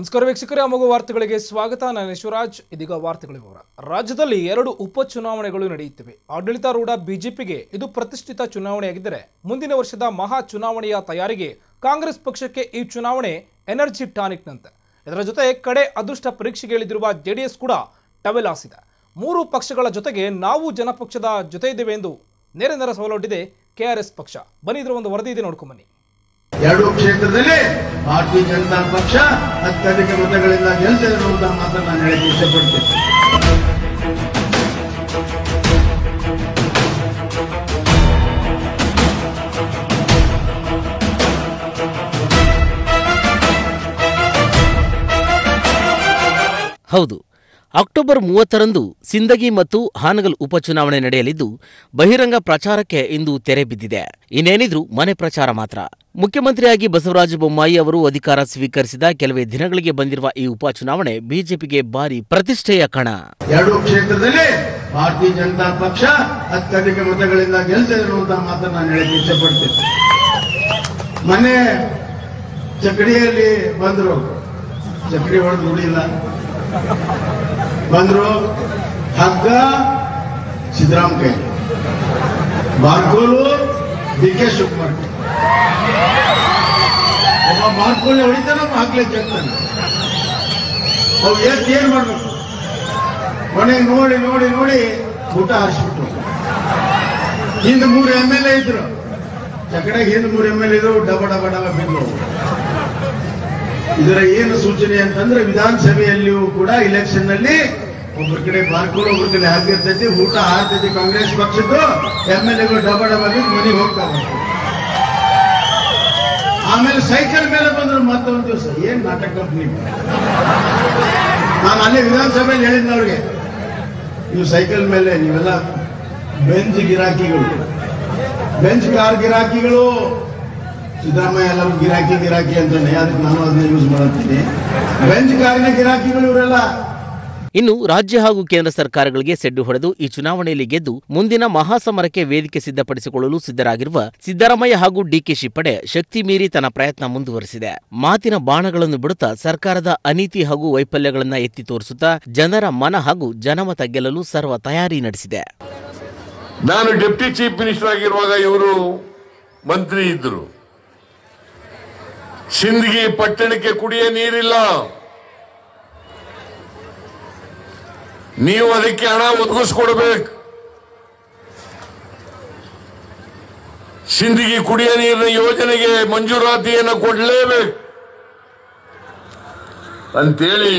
ನಮಸ್ಕಾರ ವೀಕ್ಷಕರೇ, ಅಮೋಘ ವಾರ್ತೆಗಳಿಗೆ ಸ್ವಾಗತ. ನಾನು ಶಿವರಾಜ್ ಇದೀಗ ವಾರ್ತೆಗಳ ವಿವರ. ರಾಜ್ಯದಲ್ಲಿ ಎರಡು ಉಪಚುನಾವಣೆಗಳು ನಡೆಯುತ್ತಿವೆ. ಆಡಳಿತಾರೂಢ ಬಿಜೆಪಿಗೆ ಇದು ಪ್ರತಿಷ್ಠಿತ ಚುನಾವಣೆಯಾಗಿದ್ದರೆ ಮುಂದಿನ ವರ್ಷದ ಮಹಾ ಚುನಾವಣೆಯ ತಯಾರಿಗೆ ಕಾಂಗ್ರೆಸ್ ಪಕ್ಷಕ್ಕೆ ಈ ಚುನಾವಣೆ ಎನರ್ಜಿ ಟಾನಿಕ್ನಂತೆ ಇದರ ಜೊತೆ ಕಡೆ ಅದೃಷ್ಟ ಪರೀಕ್ಷೆಗೆ ಇಳಿದಿರುವ ಜೆಡಿಎಸ್ ಕೂಡ ಟವೆಲ್ ಆಸಿದೆ ಮೂರು ಪಕ್ಷಗಳ ಜೊತೆಗೆ ನಾವು ಜನಪಕ್ಷದ ಜೊತೆ ಇದ್ದೇವೆ ಎಂದು ನೇರ ನೇರ ಸವಾಲೊಡ್ಡಿದೆ ಕೆಆರ್ಎಸ್ ಪಕ್ಷ. ಬನ್ನಿ, ಇದರ ಒಂದು ವರದಿ ಇದೆ ನೋಡ್ಕೊಂಬನ್ನಿ ಎರಡು ಕ್ಷೇತ್ರದಲ್ಲಿ ಭಾರತೀಯ ಜನತಾ ಪಕ್ಷ ಅತ್ಯಧಿಕ ಮತಗಳಿಂದ ಗೆಲ್ತದೆ ಅನ್ನುವಂತಹ ಮಾತನ್ನು ನಾನು ಹೇಳಕ್ಕೆ ಇಷ್ಟಪಡ್ತೇನೆ. ಹೌದು. ಅಕ್ಟೋಬರ್ ಮೂವತ್ತರಂದು ಸಿಂದಗಿ ಮತ್ತು ಹಾನಗಲ್ ಉಪಚುನಾವಣೆ ನಡೆಯಲಿದ್ದು, ಬಹಿರಂಗ ಪ್ರಚಾರಕ್ಕೆ ಇಂದು ತೆರೆ ಬಿದ್ದಿದೆ. ಇನ್ನೇನಿದ್ರು ಮನೆ ಪ್ರಚಾರ ಮಾತ್ರ. ಮುಖ್ಯಮಂತ್ರಿಯಾಗಿ ಬಸವರಾಜ ಬೊಮ್ಮಾಯಿ ಅವರು ಅಧಿಕಾರ ಸ್ವೀಕರಿಸಿದ ಕೆಲವೇ ದಿನಗಳಿಗೆ ಬಂದಿರುವ ಈ ಉಪಚುನಾವಣೆ ಬಿಜೆಪಿಗೆ ಭಾರಿ ಪ್ರತಿಷ್ಠೆಯ ಕಣ. ಎರಡು ಕ್ಷೇತ್ರದಲ್ಲಿ ಭಾರತೀಯ ಜನತಾ ಪಕ್ಷ ಅತ್ಯಧಿಕ ಮತಗಳಿಂದ ಮೊನ್ನೆ ಚಕಡಿಯಲ್ಲಿ ಬಂದರು. ಚಕಡಿ ಹೊಡೆದು ಬಂದ್ರು, ಹಗ್ಗ ಸಿದ್ದರಾಮ ಕೈ ಬಾರ್ಕೋಲು ಡಿ ಕೆ ಶಿವಕುಮಾರ್. ಒಬ್ಬ ಬಾರ್ಕೋಲಿ ಹೊಡಿತಾನ, ಒಬ್ಬ ಹಾಕ್ತಾನೆ ಏನ್ ಮಾಡ್ಬೇಕು? ಕೊನೆಗೆ ನೋಡಿ ನೋಡಿ ನೋಡಿ ಊಟ ಹಾರಿಸ್ಬಿಟ್ರು. ಹಿಂದ್ ಮೂರು ಎಂ ಎಲ್ ಎ ಇದ್ರು. ಚಕಡೆಗೆ ಹಿಂದ್ ಮೂರು ಎಂ ಎಲ್ ಎ ಇದ್ರು, ಡಬ ಡಬ ಡಬ ಬಿದ್ದು ಇದರ ಏನು ಸೂಚನೆ ಅಂತಂದ್ರೆ ವಿಧಾನಸಭೆಯಲ್ಲಿಯೂ ಕೂಡ ಇಲೆಕ್ಷನ್ನಲ್ಲಿ ಒಬ್ಬರ ಕಡೆ ಬಾರ್ಕೋಲ್ ಒಬ್ಬರ ಕಡೆ ಹಾಕಿರ್ತೈತಿ ಊಟ ಹಾಕ್ತೈತಿ ಕಾಂಗ್ರೆಸ್ ಪಕ್ಷದ್ದು, ಎಂ ಎಲ್ ಎಗಳು ಡಬ ಡಬ ಮನೆಗೆ ಹೋಗ್ತಾರೆ ಆಮೇಲೆ ಸೈಕಲ್ ಮೇಲೆ ಬಂದ್ರು ಮತ್ತೊಂದು ದಿವಸ, ಏನ್ ನಾಟಕ ಕಂಪ್ನಿ ನಾನು ಅಲ್ಲೇ ವಿಧಾನಸಭೆಯಲ್ಲಿ ಹೇಳಿದ್ನ ಅವ್ರಿಗೆ, ನೀವು ಸೈಕಲ್ ಮೇಲೆ, ನೀವೆಲ್ಲ ಬೆಂಚ್ ಗಿರಾಕಿಗಳು, ಬೆಂಚ್ ಕಾರ್ ಗಿರಾಕಿಗಳು ಸಿದ್ದರಾಮಯ್ಯ ಎಲ್ಲರೂ ಗಿರಾಕಿ ಗಿರಾಕಿ ಅಂತಾನೆ ಅದಕ್ಕೆ ನಾನು ಅದನ್ನ ಯೂಸ್ ಮಾಡ್ತೀನಿ ಬೆಂಚ್ ಕಾರಿನ ಗಿರಾಕಿಗಳು ಇವರೆಲ್ಲ. ಇನ್ನು ರಾಜ್ಯ ಹಾಗೂ ಕೇಂದ್ರ ಸರ್ಕಾರಗಳಿಗೆ ಸೆಡ್ಡು ಹೊಡೆದು ಈ ಚುನಾವಣೆಯಲ್ಲಿ ಗೆದ್ದು ಮುಂದಿನ ಮಹಾಸಮರಕ್ಕೆ ವೇದಿಕೆ ಸಿದ್ಧಪಡಿಸಿಕೊಳ್ಳಲು ಸಿದ್ಧರಾಗಿರುವ ಸಿದ್ದರಾಮಯ್ಯ ಹಾಗೂ ಡಿಕೆಶಿ ಪಡೆ ಶಕ್ತಿ ಮೀರಿ ತನ್ನ ಪ್ರಯತ್ನ ಮುಂದುವರೆಸಿದೆ. ಮಾತಿನ ಬಾಣಗಳನ್ನು ಬಿಡುತ್ತಾ ಸರ್ಕಾರದ ಅನೀತಿ ಹಾಗೂ ವೈಫಲ್ಯಗಳನ್ನು ಎತ್ತಿ ತೋರಿಸುತ್ತಾ ಜನರ ಮನ ಹಾಗೂ ಜನಮತ ಗೆಲ್ಲಲು ಸರ್ವ ತಯಾರಿ ನಡೆಸಿದೆ. ನಾನು ಡೆಪ್ಟಿ ಚೀಫ್ ಮಿನಿಸ್ಟರ್ ಆಗಿರುವಾಗ ಇವರು ಮಂತ್ರಿ ಇದ್ರು. ಸಿಂದಗಿ ಪಟ್ಟಣಕ್ಕೆ ಕುಡಿಯ ನೀರಿಲ್ಲ. ನೀವು ಅದಕ್ಕೆ ಹಣ ಒದಗಿಸ್ಕೊಡ್ಬೇಕು. ಸಿಂದಗಿ ಕುಡಿಯ ನೀರಿನ ಯೋಜನೆಗೆ ಮಂಜೂರಾತಿಯನ್ನು ಕೊಡಲೇಬೇಕು. ಅಂತೇಳಿ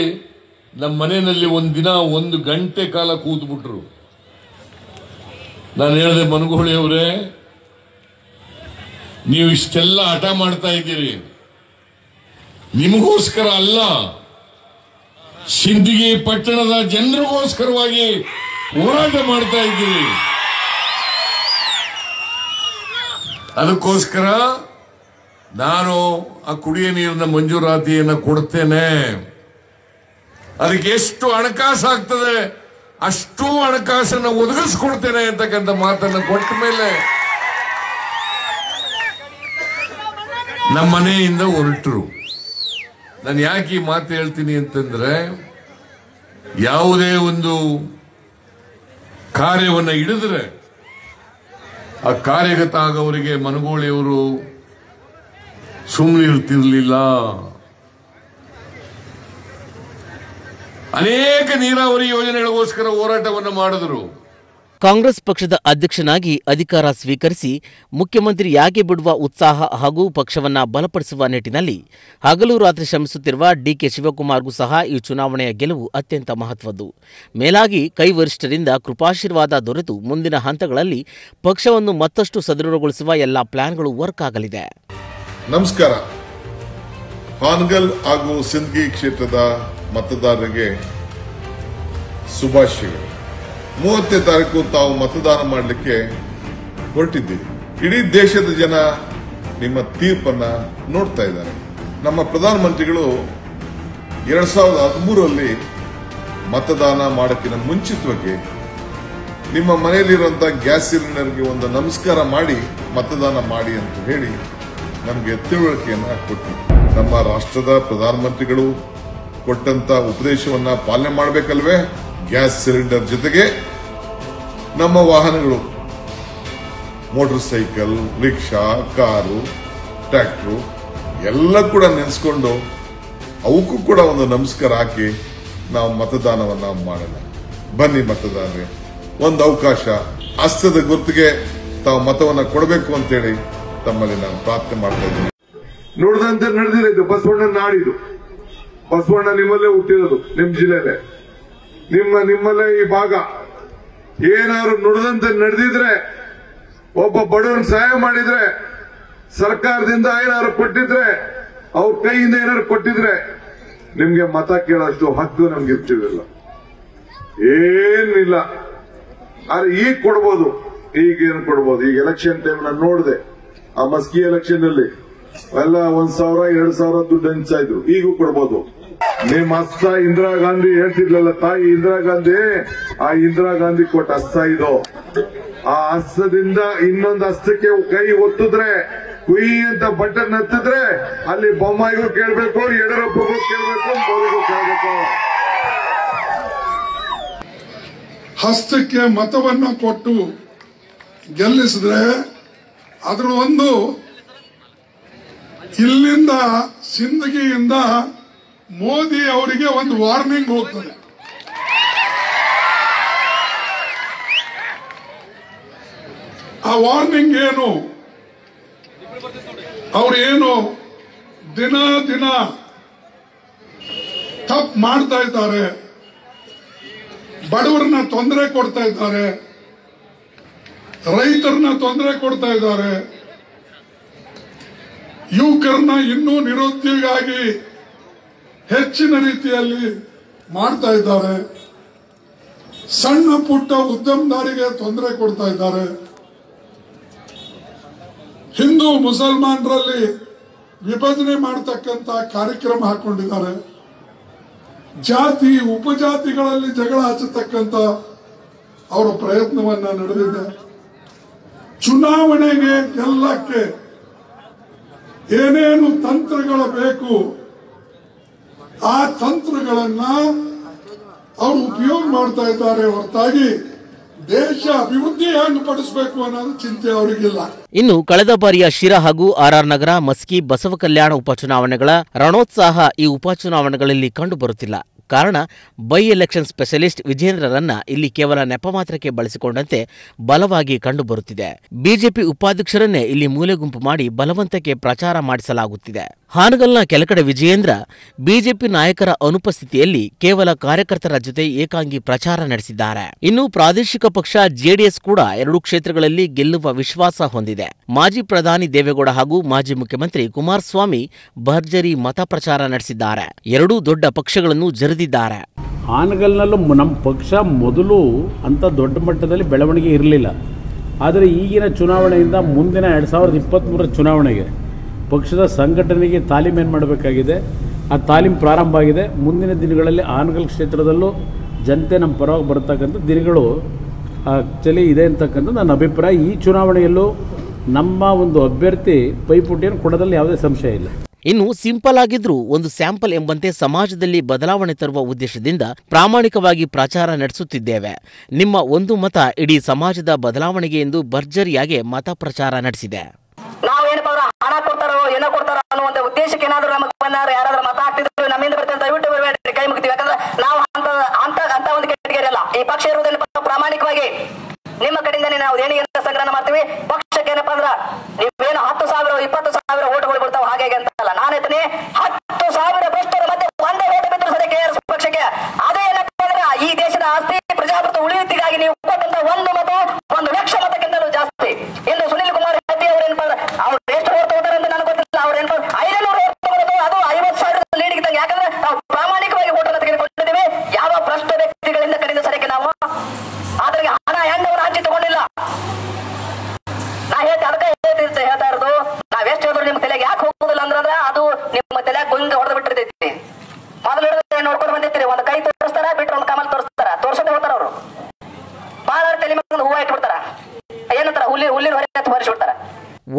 ನಮ್ಮ ಮನೆಯಲ್ಲಿ ಒಂದಿನ ಒಂದು ಗಂಟೆ ಕಾಲ ಕೂತ್ಬಿಟ್ರು. ನಾನು ಹೇಳಿದೆ ಮನಗೋಳಿ ಅವರೇ ನೀವು ಇಷ್ಟೆಲ್ಲ ಹಠ ಮಾಡ್ತಾ ಇದ್ದೀರಿ. ನಿಮಗೋಸ್ಕರ ಅಲ್ಲ ಸಿಂದಗಿ ಪಟ್ಟಣದ ಜನರಿಗೋಸ್ಕರವಾಗಿ ಹೋರಾಟ ಮಾಡ್ತಾ ಇದ್ದೀವಿ. ಅದಕ್ಕೋಸ್ಕರ ನಾನು ಆ ಕುಡಿಯ ನೀರಿನ ಮಂಜೂರಾತಿಯನ್ನು ಕೊಡ್ತೇನೆ. ಅದಕ್ಕೆ ಎಷ್ಟು ಹಣಕಾಸು ಆಗ್ತದೆ, ಅಷ್ಟು ಹಣಕಾಸನ್ನು ಒದಗಿಸ್ಕೊಡ್ತೇನೆ ಅಂತಕ್ಕಂಥ ಮಾತನ್ನು ಕೊಟ್ಟ ಮೇಲೆ ನಮ್ಮ ಮನೆಯಿಂದ ಹೊರಟರು. ನಾನು ಯಾಕೆ ಈ ಮಾತು ಹೇಳ್ತೀನಿ ಅಂತಂದ್ರೆ ಯಾವುದೇ ಒಂದು ಕಾರ್ಯವನ್ನು ಹಿಡಿದ್ರೆ ಆ ಕಾರ್ಯಗತ ಆಗೋರಿಗೆ ಮನಗೋಳಿಯವರು ಸುಮ್ಮನೆ ಇರ್ತಿರ್ಲಿಲ್ಲ. ಅನೇಕ ನೀರಾವರಿ ಯೋಜನೆಗಳಿಗೋಸ್ಕರ ಹೋರಾಟವನ್ನು ಮಾಡಿದ್ರು. ಕಾಂಗ್ರೆಸ್ ಪಕ್ಷದ ಅಧ್ಯಕ್ಷನಾಗಿ ಅಧಿಕಾರ ಸ್ವೀಕರಿಸಿ ಮುಖ್ಯಮಂತ್ರಿಯಾಗಿ ಬಿಡುವ ಉತ್ಸಾಹ ಹಾಗೂ ಪಕ್ಷವನ್ನ ಬಲಪಡಿಸುವ ನಿಟ್ಟಿನಲ್ಲಿ ಹಗಲು ರಾತ್ರಿ ಶ್ರಮಿಸುತ್ತಿರುವ ಡಿಕೆ ಶಿವಕುಮಾರ್ಗೂ ಸಹ ಈ ಚುನಾವಣೆಯ ಗೆಲುವು ಅತ್ಯಂತ ಮಹತ್ವದ್ದು. ಮೇಲಾಗಿ ಕೈ ವರಿಷ್ಠರಿಂದ ಕೃಪಾಶೀರ್ವಾದ ದೊರೆತು ಮುಂದಿನ ಹಂತಗಳಲ್ಲಿ ಪಕ್ಷವನ್ನು ಮತ್ತಷ್ಟು ಸದೃಢಗೊಳಿಸುವ ಎಲ್ಲ ಪ್ಲಾನ್ಗಳು ವರ್ಕ್ ಆಗಲಿದೆ. ನಮಸ್ಕಾರ. ಹಾನಗಲ್ ಹಾಗೂ ಸಿಂದಗಿ ಕ್ಷೇತ್ರದ ಮತದಾರರಿಗೆ ಶುಭಾಶಯಗಳು. ಮೂವತ್ತನೇ ತಾರೀಕು ತಾವು ಮತದಾನ ಮಾಡಲಿಕ್ಕೆ ಹೊರಟಿದ್ದೀರಿ ಇಡೀ ದೇಶದ ಜನ ನಿಮ್ಮ ತೀರ್ಪನ್ನ ನೋಡ್ತಾ ಇದ್ದಾರೆ. ನಮ್ಮ ಪ್ರಧಾನಮಂತ್ರಿಗಳು ಎರಡ್ ಸಾವಿರದ ಹದಿಮೂರರಲ್ಲಿ ಮತದಾನ ಮಾಡೋಕ್ಕಿಂತ ಮುಂಚಿತವಾಗಿ ನಿಮ್ಮ ಮನೆಯಲ್ಲಿರುವಂಥ ಗ್ಯಾಸ್ ಸಿಲಿಂಡರ್ಗೆ ಒಂದು ನಮಸ್ಕಾರ ಮಾಡಿ ಮತದಾನ ಮಾಡಿ ಅಂತ ಹೇಳಿ ನಮಗೆ ತಿಳುವಳಿಕೆಯನ್ನು ಕೊಟ್ಟರು ನಮ್ಮ ರಾಷ್ಟ್ರದ ಪ್ರಧಾನಮಂತ್ರಿಗಳು ಕೊಟ್ಟಂತ ಉಪದೇಶವನ್ನ ಪಾಲನೆ ಮಾಡಬೇಕಲ್ವೇ? ಗ್ಯಾಸ್ ಸಿಲಿಂಡರ್ ಜೊತೆಗೆ ನಮ್ಮ ವಾಹನಗಳು, motor cycle, rickshaw, car, tractor ಎಲ್ಲ ಕೂಡ ನೆನೆಸ್ಕೊಂಡು ಅವಕ್ಕೂ ಕೂಡ ಒಂದು ನಮಸ್ಕಾರ ಹಾಕಿ ನಾವು ಮತದಾನವನ್ನ ಮಾಡೋಣ ಬನ್ನಿ ಮತದಾರರೇ, ಒಂದು ಅವಕಾಶ ಹಸ್ತದ ಗುರುತಿಗೆ ತಾವು ಮತವನ್ನ ಕೊಡಬೇಕು ಅಂತೇಳಿ ತಮ್ಮಲ್ಲಿ ನಾನು ಪ್ರಾರ್ಥನೆ ಮಾಡ್ತಾ ಇದ್ದೀನಿ. ನೋಡಿದಂತೆ ನಡೆದಿರೋದು ಬಸವಣ್ಣ ನಾಡಿದು. ಬಸವಣ್ಣ ನಿಮ್ಮಲ್ಲೇ ಹುಟ್ಟಿರೋದು ನಿಮ್ ಜಿಲ್ಲೆಲೆ ನಿಮ್ಮ ನಿಮ್ಮಲ್ಲೇ ಈ ಭಾಗ. ಏನಾದ್ರು ನುಡಿದಂತೆ ನಡೆದಿದ್ರೆ, ಒಬ್ಬ ಬಡವನ್ ಸಹಾಯ ಮಾಡಿದ್ರೆ, ಸರ್ಕಾರದಿಂದ ಏನಾದ್ರು ಕೊಟ್ಟಿದ್ರೆ, ಅವ್ರ ಕೈಯಿಂದ ಏನಾದ್ರು ಕೊಟ್ಟಿದ್ರೆ, ನಿಮ್ಗೆ ಮತ ಕೇಳೋಷ್ಟು ಹಕ್ಕು ನಮ್ಗೆ ಇರ್ತಿರಲಿಲ್ಲ ಏನಿಲ್ಲ. ಆದ್ರೆ ಈಗ ಕೊಡ್ಬೋದು. ಈಗ ಏನು ಕೊಡ್ಬೋದು? ಈಗ ಎಲೆಕ್ಷನ್ ಟೈಮ್ ನಾನು ನೋಡಿದೆ. ಆ ಮಸ್ಕಿ ಎಲೆಕ್ಷನ್ ಅಲ್ಲಿ. ಎಲ್ಲ ಒಂದ್ ಸಾವಿರ, ಎರಡ್ ಸಾವಿರ ದುಡ್ಡು ಹಂಚಾಯ್ತು ಈಗೂ ಕೊಡ್ಬೋದು. ನಿಮ್ ಹಸ್ತ ಇಂದಿರಾ ಗಾಂಧಿ ಹೇಳ್ತಿರ್ಲಿಲ್ಲ ತಾಯಿ ಇಂದಿರಾ ಗಾಂಧಿ? ಆ ಇಂದಿರಾ ಗಾಂಧಿ ಕೊಟ್ಟ ಹಸ್ತ ಇದು. ಆ ಹಸ್ತದಿಂದ ಇನ್ನೊಂದು ಹಸ್ತಕ್ಕೆ ಕೈ ಒತ್ತಿದ್ರೆ, ಕುಯ್ ಅಂತ ಬಟನ್ ಹತ್ತಿದ್ರೆ ಅಲ್ಲಿ ಬೊಮ್ಮಾಯಿಗೂ ಕೇಳ್ಬೇಕು, ಯಡಿಯೂರಪ್ಪಗೂ ಕೇಳ್ಬೇಕು, ಮೋದಿಗೂ ಕೇಳ್ಬೇಕು. ಹಸ್ತಕ್ಕೆ ಮತವನ್ನ ಕೊಟ್ಟು ಗೆಲ್ಲಿಸಿದ್ರೆ ಅದರ ಒಂದು ಇಲ್ಲಿಂದ, ಸಿಂದಗಿಯಿಂದ ಮೋದಿ ಅವರಿಗೆ ಒಂದು ವಾರ್ನಿಂಗ್ ಹೋಗ್ತದೆ. ಆ ವಾರ್ನಿಂಗ್ ಏನು? ಅವ್ರೇನು ದಿನ ದಿನ ತಪ್ಪು ಮಾಡ್ತಾ ಇದ್ದಾರೆ. ಬಡವರನ್ನ ತೊಂದರೆ ಕೊಡ್ತಾ ಇದ್ದಾರೆ. ರೈತರನ್ನ ತೊಂದರೆ ಕೊಡ್ತಾ ಇದ್ದಾರೆ. ಯುವಕರನ್ನ ಇನ್ನೂ ನಿರುದ್ಯೋಗ ಹೆಚ್ಚಿನ ರೀತಿಯಲ್ಲಿ ಮಾಡ್ತಾ ಇದ್ದಾರೆ. ಸಣ್ಣ ಪುಟ್ಟ ಉದ್ಯಮದಾರಿಗೆ ತೊಂದರೆ ಕೊಡ್ತಾ ಇದ್ದಾರೆ. ಹಿಂದೂ ಮುಸಲ್ಮಾನರಲ್ಲಿ ವಿಭಜನೆ ಮಾಡತಕ್ಕಂತ ಕಾರ್ಯಕ್ರಮ ಹಾಕೊಂಡಿದ್ದಾರೆ. ಜಾತಿ, ಉಪಜಾತಿಗಳಲ್ಲಿ ಜಗಳ ಹಚ್ಚತಕ್ಕಂತ ಅವರ ಪ್ರಯತ್ನವನ್ನ ನಡೆದಿದೆ. ಚುನಾವಣೆಗೆ ಗೆಲ್ಲಕ್ಕೆ ಏನೇನು ತಂತ್ರಗಳು ಬೇಕು ಆ ತಂತ್ರಗಳನ್ನ ಅವರು ಉಪಯೋಗ ಮಾಡ್ತಾ ಇದ್ದಾರೆ ಹೊರತಾಗಿ ದೇಶ ಅಭಿವೃದ್ಧಿ ಹೆಂಗ್ ಪಡಿಸಬೇಕು ಅನ್ನೋದು ಚಿಂತೆ ಅವರಿಗಿಲ್ಲ. ಇನ್ನು ಕಳೆದ ಬಾರಿಯ ಶಿರಾ ಹಾಗೂ ಆರ್ಆರ್ ನಗರ, ಮಸ್ಕಿ, ಬಸವ ಕಲ್ಯಾಣ ಉಪಚುನಾವಣೆಗಳ ರಣೋತ್ಸಾಹ ಈ ಉಪಚುನಾವಣೆಗಳಲ್ಲಿ ಕಂಡುಬರುತ್ತಿಲ್ಲ. ಕಾರಣ ಬೈ ಎಲೆಕ್ಷನ್ ಸ್ಪೆಷಲಿಸ್ಟ್ ವಿಜೇಂದ್ರರನ್ನ ಇಲ್ಲಿ ಕೇವಲ ನೆಪ ಮಾತ್ರಕ್ಕೆ ಬಳಸಿಕೊಂಡಂತೆ ಬಲವಾಗಿ ಕಂಡುಬರುತ್ತಿದೆ. ಬಿಜೆಪಿ ಉಪಾಧ್ಯಕ್ಷರನ್ನೇ ಇಲ್ಲಿ ಮೂಲೆಗುಂಪು ಮಾಡಿ ಬಲವಂತಕ್ಕೆ ಪ್ರಚಾರ ಮಾಡಿಸಲಾಗುತ್ತಿದೆ. ಹಾನಗಲ್ನ ಕೆಲಕಡೆ ವಿಜಯೇಂದ್ರ ಬಿಜೆಪಿ ನಾಯಕರ ಅನುಪಸ್ಥಿತಿಯಲ್ಲಿ ಕೇವಲ ಕಾರ್ಯಕರ್ತರ ಜೊತೆ ಏಕಾಂಗಿ ಪ್ರಚಾರ ನಡೆಸಿದ್ದಾರೆ. ಇನ್ನು ಪ್ರಾದೇಶಿಕ ಪಕ್ಷ ಜೆಡಿಎಸ್ ಕೂಡ ಎರಡು ಕ್ಷೇತ್ರಗಳಲ್ಲಿ ಗೆಲ್ಲುವ ವಿಶ್ವಾಸ ಹೊಂದಿದೆ. ಮಾಜಿ ಪ್ರಧಾನಿ ದೇವೇಗೌಡ ಹಾಗೂ ಮಾಜಿ ಮುಖ್ಯಮಂತ್ರಿ ಕುಮಾರಸ್ವಾಮಿ ಭರ್ಜರಿ ಮತ ಪ್ರಚಾರ ನಡೆಸಿದ್ದಾರೆ. ಎರಡೂ ದೊಡ್ಡ ಪಕ್ಷಗಳನ್ನು ಜರಿದಿದ್ದಾರೆ ಹಾನಗಲ್ನಲ್ಲೂ ನಮ್ಮ ಪಕ್ಷ ಮೊದಲು ಅಂಥ ದೊಡ್ಡ ಮಟ್ಟದಲ್ಲಿ ಬೆಳವಣಿಗೆ ಇರಲಿಲ್ಲ. ಆದರೆ ಈಗಿನ ಚುನಾವಣೆಯಿಂದ ಮುಂದಿನ ಎರಡು ಸಾವಿರದ ಇಪ್ಪತ್ತ್ಮೂರರ ಚುನಾವಣೆಗೆ ಪಕ್ಷದ ಸಂಘಟನೆಗೆ ತಾಲೀಮ್ ಏನು ಮಾಡಬೇಕಾಗಿದೆ? ಆ ತಾಲೀಮ್ ಪ್ರಾರಂಭ ಆಗಿದೆ. ಮುಂದಿನ ದಿನಗಳಲ್ಲಿ ಹಾನಗಲ್ ಕ್ಷೇತ್ರದಲ್ಲೂ ಜನತೆ ನಮ್ಮ ಪರವಾಗಿ ಬರತಕ್ಕಂಥ ದಿನಗಳು ಆ್ಯಕ್ಚುಲಿ ಇದೆ ಅಂತಕ್ಕಂಥ ನನ್ನ ಅಭಿಪ್ರಾಯ. ಈ ಚುನಾವಣೆಯಲ್ಲೂ ನಮ್ಮ ಒಂದು ಅಭ್ಯರ್ಥಿ ಪೈಪೋಟಿಯನ್ನು ಕೊಡೋದ್ರಲ್ಲಿ ಯಾವುದೇ ಸಂಶಯ ಇಲ್ಲ. ಇನ್ನು ಸಿಂಪಲ್ ಆಗಿದ್ರೂ ಒಂದು ಸ್ಯಾಂಪಲ್ ಎಂಬಂತೆ ಸಮಾಜದಲ್ಲಿ ಬದಲಾವಣೆ ತರುವ ಉದ್ದೇಶದಿಂದ ಪ್ರಾಮಾಣಿಕವಾಗಿ ಪ್ರಚಾರ ನಡೆಸುತ್ತಿದ್ದೇವೆ. ನಿಮ್ಮ ಒಂದು ಮತ ಇಡೀ ಸಮಾಜದ ಬದಲಾವಣೆಗೆ ಎಂದು ಭರ್ಜರಿಯಾಗಿ ಮತ ಪ್ರಚಾರ ನಡೆಸಿದೆ. ಹಣ ಕೊಡ್ತಾರೋ, ಏನೋ ಕೊಡ್ತಾರೋ ಅನ್ನುವಂತ ಉದ್ದೇಶಕ್ಕೆ ಏನಾದ್ರು ನಮಗೆ ಬಂದಾರು ಮತ ಹಾಕ್ತಿದ್ರು ನಮ್ಮಿಂದ ಬರ್ತಂತ ದಯವಿಟ್ಟು ಬರಬೇಡ್ರಿ, ಕೈ ಮುಗಿತೀವಿ. ಯಾಕಂದ್ರೆ ನಾವು ಅಂತ ಅಂತ ಅಂತ ಒಂದು ಕೆಟಗರಿ ಅಲ್ಲ. ಈ ಪಕ್ಷ ಇರುವುದೇನಪ್ಪ ಪ್ರಾಮಾಣಿಕವಾಗಿ ನಿಮ್ಮ ಕಡೆಯಿಂದನೇ ನಾವು ದೇಣಿಗೆಯನ್ನು ಸಂಗ್ರಹಣ ಮಾಡ್ತೀವಿ. ಪಕ್ಷಕ್ಕೆ ಏನಪ್ಪಾ ಅಂದ್ರೆ ನೀವೇನು ಹತ್ತು ಸಾವಿರ, ಇಪ್ಪತ್ತು ಸಾವಿರ ಓಟುಗಳು ಅಂತಲ್ಲ ನಾನು ಹೇಳ್ತೀನಿ ಹತ್ತು ಸಾವಿರ ಭ್ರಷ್ಟರ ಮಧ್ಯೆ ಒಂದೇ ಓಟು ಬಿದ್ದರು ಸದ್ಯ ಕೆಆರ್ಎಸ್ ಪಕ್ಷಕ್ಕೆ ಅದೇ ಏನಪ್ಪಾ ಅಂದ್ರೆ ಈ ದೇಶದ ಆಸ್ತಿ ಪ್ರಜಾಪ್ರಭುತ್ವ ಉಳಿಯುತ್ತಿಗಾಗಿ ನೀವು ಕೊಟ್ಟಂತ ಒಂದು ಮತ ಒಂದು ಲಕ್ಷ ಮತಕ್ಕಿಂತಲೂ ಜಾಸ್ತಿ ಇಂದು ಸುನಿಲ್ ಕುಮಾರ್ ಹೆಟ್ಟಿ ಅವ್ರು ಏನಪ್ಪಾ ಅಂದ್ರೆ ಅವ್ರು ಎಷ್ಟು ಓಟ್ ತಗೋತಾರೆ ಅಂತ ನನಗೆ ಗೊತ್ತಿಲ್ಲ ಅವ್ರು ಏನಪ್ಪಾ ಐನೂರು ಓಟ್ ತಗೋದು ಅದು ಐವತ್ತು ಸಾವಿರ ಲೀಡ್ ಇದ್ದಂಗೆ ಯಾಕಂದ್ರೆ ನಾವು ಪ್ರಾಮಾಣಿಕವಾಗಿ ಓಟನ್ನು ತೆಗೆದುಕೊಂಡಿದ್ದೀವಿ ಯಾವ ಭ್ರಷ್ಟ ವ್ಯಕ್ತಿಗಳಿಂದ ಕಡಿದ ಸರಕ್ಕೆ ನಾವು ಆದ್ರೆ ಹಣ ಹೆಣ್ಣವರು ಹಂಚಿ ತಗೊಂಡಿಲ್ಲ ನಾ ಹೇಳ್ತೆ ಅದಕ್ಕೆ ಹೇಳ್ತಿರ್ತೆ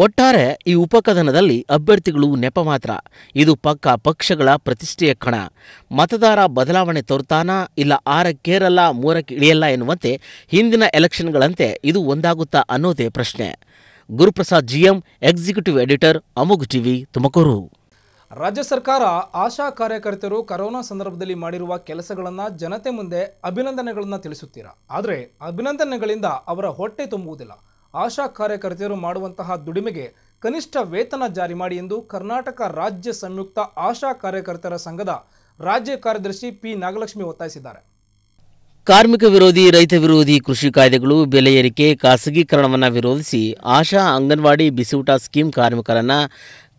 ಒಟ್ಟಾರೆ ಈ ಉಪಕಥನದಲ್ಲಿ ಅಭ್ಯರ್ಥಿಗಳು ನೆಪ ಮಾತ್ರ ಇದು ಪಕ್ಕ ಪಕ್ಷಗಳ ಪ್ರತಿಷ್ಠೆಯ ಕಣ. ಮತದಾರ ಬದಲಾವಣೆ ತೋರ್ತಾನ, ಇಲ್ಲ ಆರಕ್ಕೇರಲ್ಲ ಮೂರಕ್ಕೆ ಇಳಿಯಲ್ಲ ಎನ್ನುವಂತೆ ಹಿಂದಿನ ಎಲೆಕ್ಷನ್ಗಳಂತೆ ಇದು ಒಂದಾಗುತ್ತಾ ಅನ್ನೋದೇ ಪ್ರಶ್ನೆ. Guruprasad GM, executive editor, Amogh TV, Tumakuru. ರಾಜ್ಯ ಸರ್ಕಾರ ಆಶಾ ಕಾರ್ಯಕರ್ತರು ಕರೋನಾ ಸಂದರ್ಭದಲ್ಲಿ ಮಾಡಿರುವ ಕೆಲಸಗಳನ್ನು ಜನತೆ ಮುಂದೆ ಅಭಿನಂದನೆಗಳನ್ನು ತಿಳಿಸುತ್ತೀರಾ? ಆದರೆ ಅಭಿನಂದನೆಗಳಿಂದ ಅವರ ಹೊಟ್ಟೆ ತುಂಬುವುದಿಲ್ಲ. ಆಶಾ ಕಾರ್ಯಕರ್ತರು ಮಾಡುವಂತಹ ದುಡಿಮೆಗೆ ಕನಿಷ್ಠ ವೇತನ ಜಾರಿ ಮಾಡಿ ಎಂದು ಕರ್ನಾಟಕ ರಾಜ್ಯ ಸಂಯುಕ್ತ ಆಶಾ ಕಾರ್ಯಕರ್ತರ ಸಂಘದ ರಾಜ್ಯ ಕಾರ್ಯದರ್ಶಿ ಪಿ ನಾಗಲಕ್ಷ್ಮಿ ಒತ್ತಾಯಿಸಿದ್ದಾರೆ. ಕಾರ್ಮಿಕ ವಿರೋಧಿ, ರೈತ ವಿರೋಧಿ ಕೃಷಿ ಕಾಯ್ದೆಗಳು, ಬೆಲೆ ಏರಿಕೆ, ಖಾಸಗೀಕರಣವನ್ನು ವಿರೋಧಿಸಿ ಆಶಾ ಅಂಗನವಾಡಿ ಬಿಸಿಯೂಟ ಸ್ಕೀಮ್ ಕಾರ್ಮಿಕರನ್ನು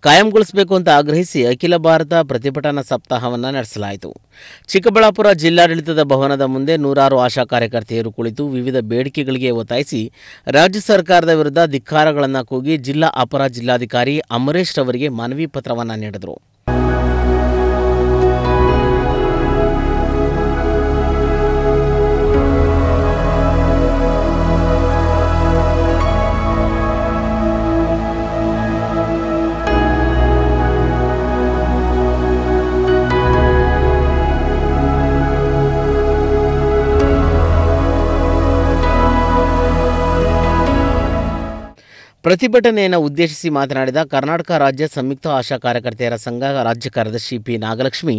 ಕಾಯಂಗೊಳಿಸಬೇಕು ಅಂತ ಆಗ್ರಹಿಸಿ ಅಖಿಲ ಭಾರತ ಪ್ರತಿಭಟನಾ ಸಪ್ತಾಹವನ್ನು ನಡೆಸಲಾಯಿತು. ಚಿಕ್ಕಬಳ್ಳಾಪುರ ಜಿಲ್ಲಾಡಳಿತದ ಭವನದ ಮುಂದೆ ನೂರಾರು ಆಶಾ ಕಾರ್ಯಕರ್ತೆಯರು ಕುಳಿತು ವಿವಿಧ ಬೇಡಿಕೆಗಳಿಗೆ ಒತ್ತಾಯಿಸಿ ರಾಜ್ಯ ಸರ್ಕಾರದ ವಿರುದ್ಧ ಧಿಕ್ಕಾರಗಳನ್ನು ಕೂಗಿ ಜಿಲ್ಲಾ ಅಪರ ಜಿಲ್ಲಾಧಿಕಾರಿ ಅಮರೇಶ್ ರವರಿಗೆ ಮನವಿ ಪತ್ರವನ್ನು ನೀಡಿದರು. ಪ್ರತಿಭಟನೆಯನ್ನು ಉದ್ದೇಶಿಸಿ ಮಾತನಾಡಿದ ಕರ್ನಾಟಕ ರಾಜ್ಯ ಸಂಯುಕ್ತ ಆಶಾ ಕಾರ್ಯಕರ್ತೆಯರ ಸಂಘ ರಾಜ್ಯ ಕಾರ್ಯದರ್ಶಿ ಪಿ ನಾಗಲಕ್ಷ್ಮಿ.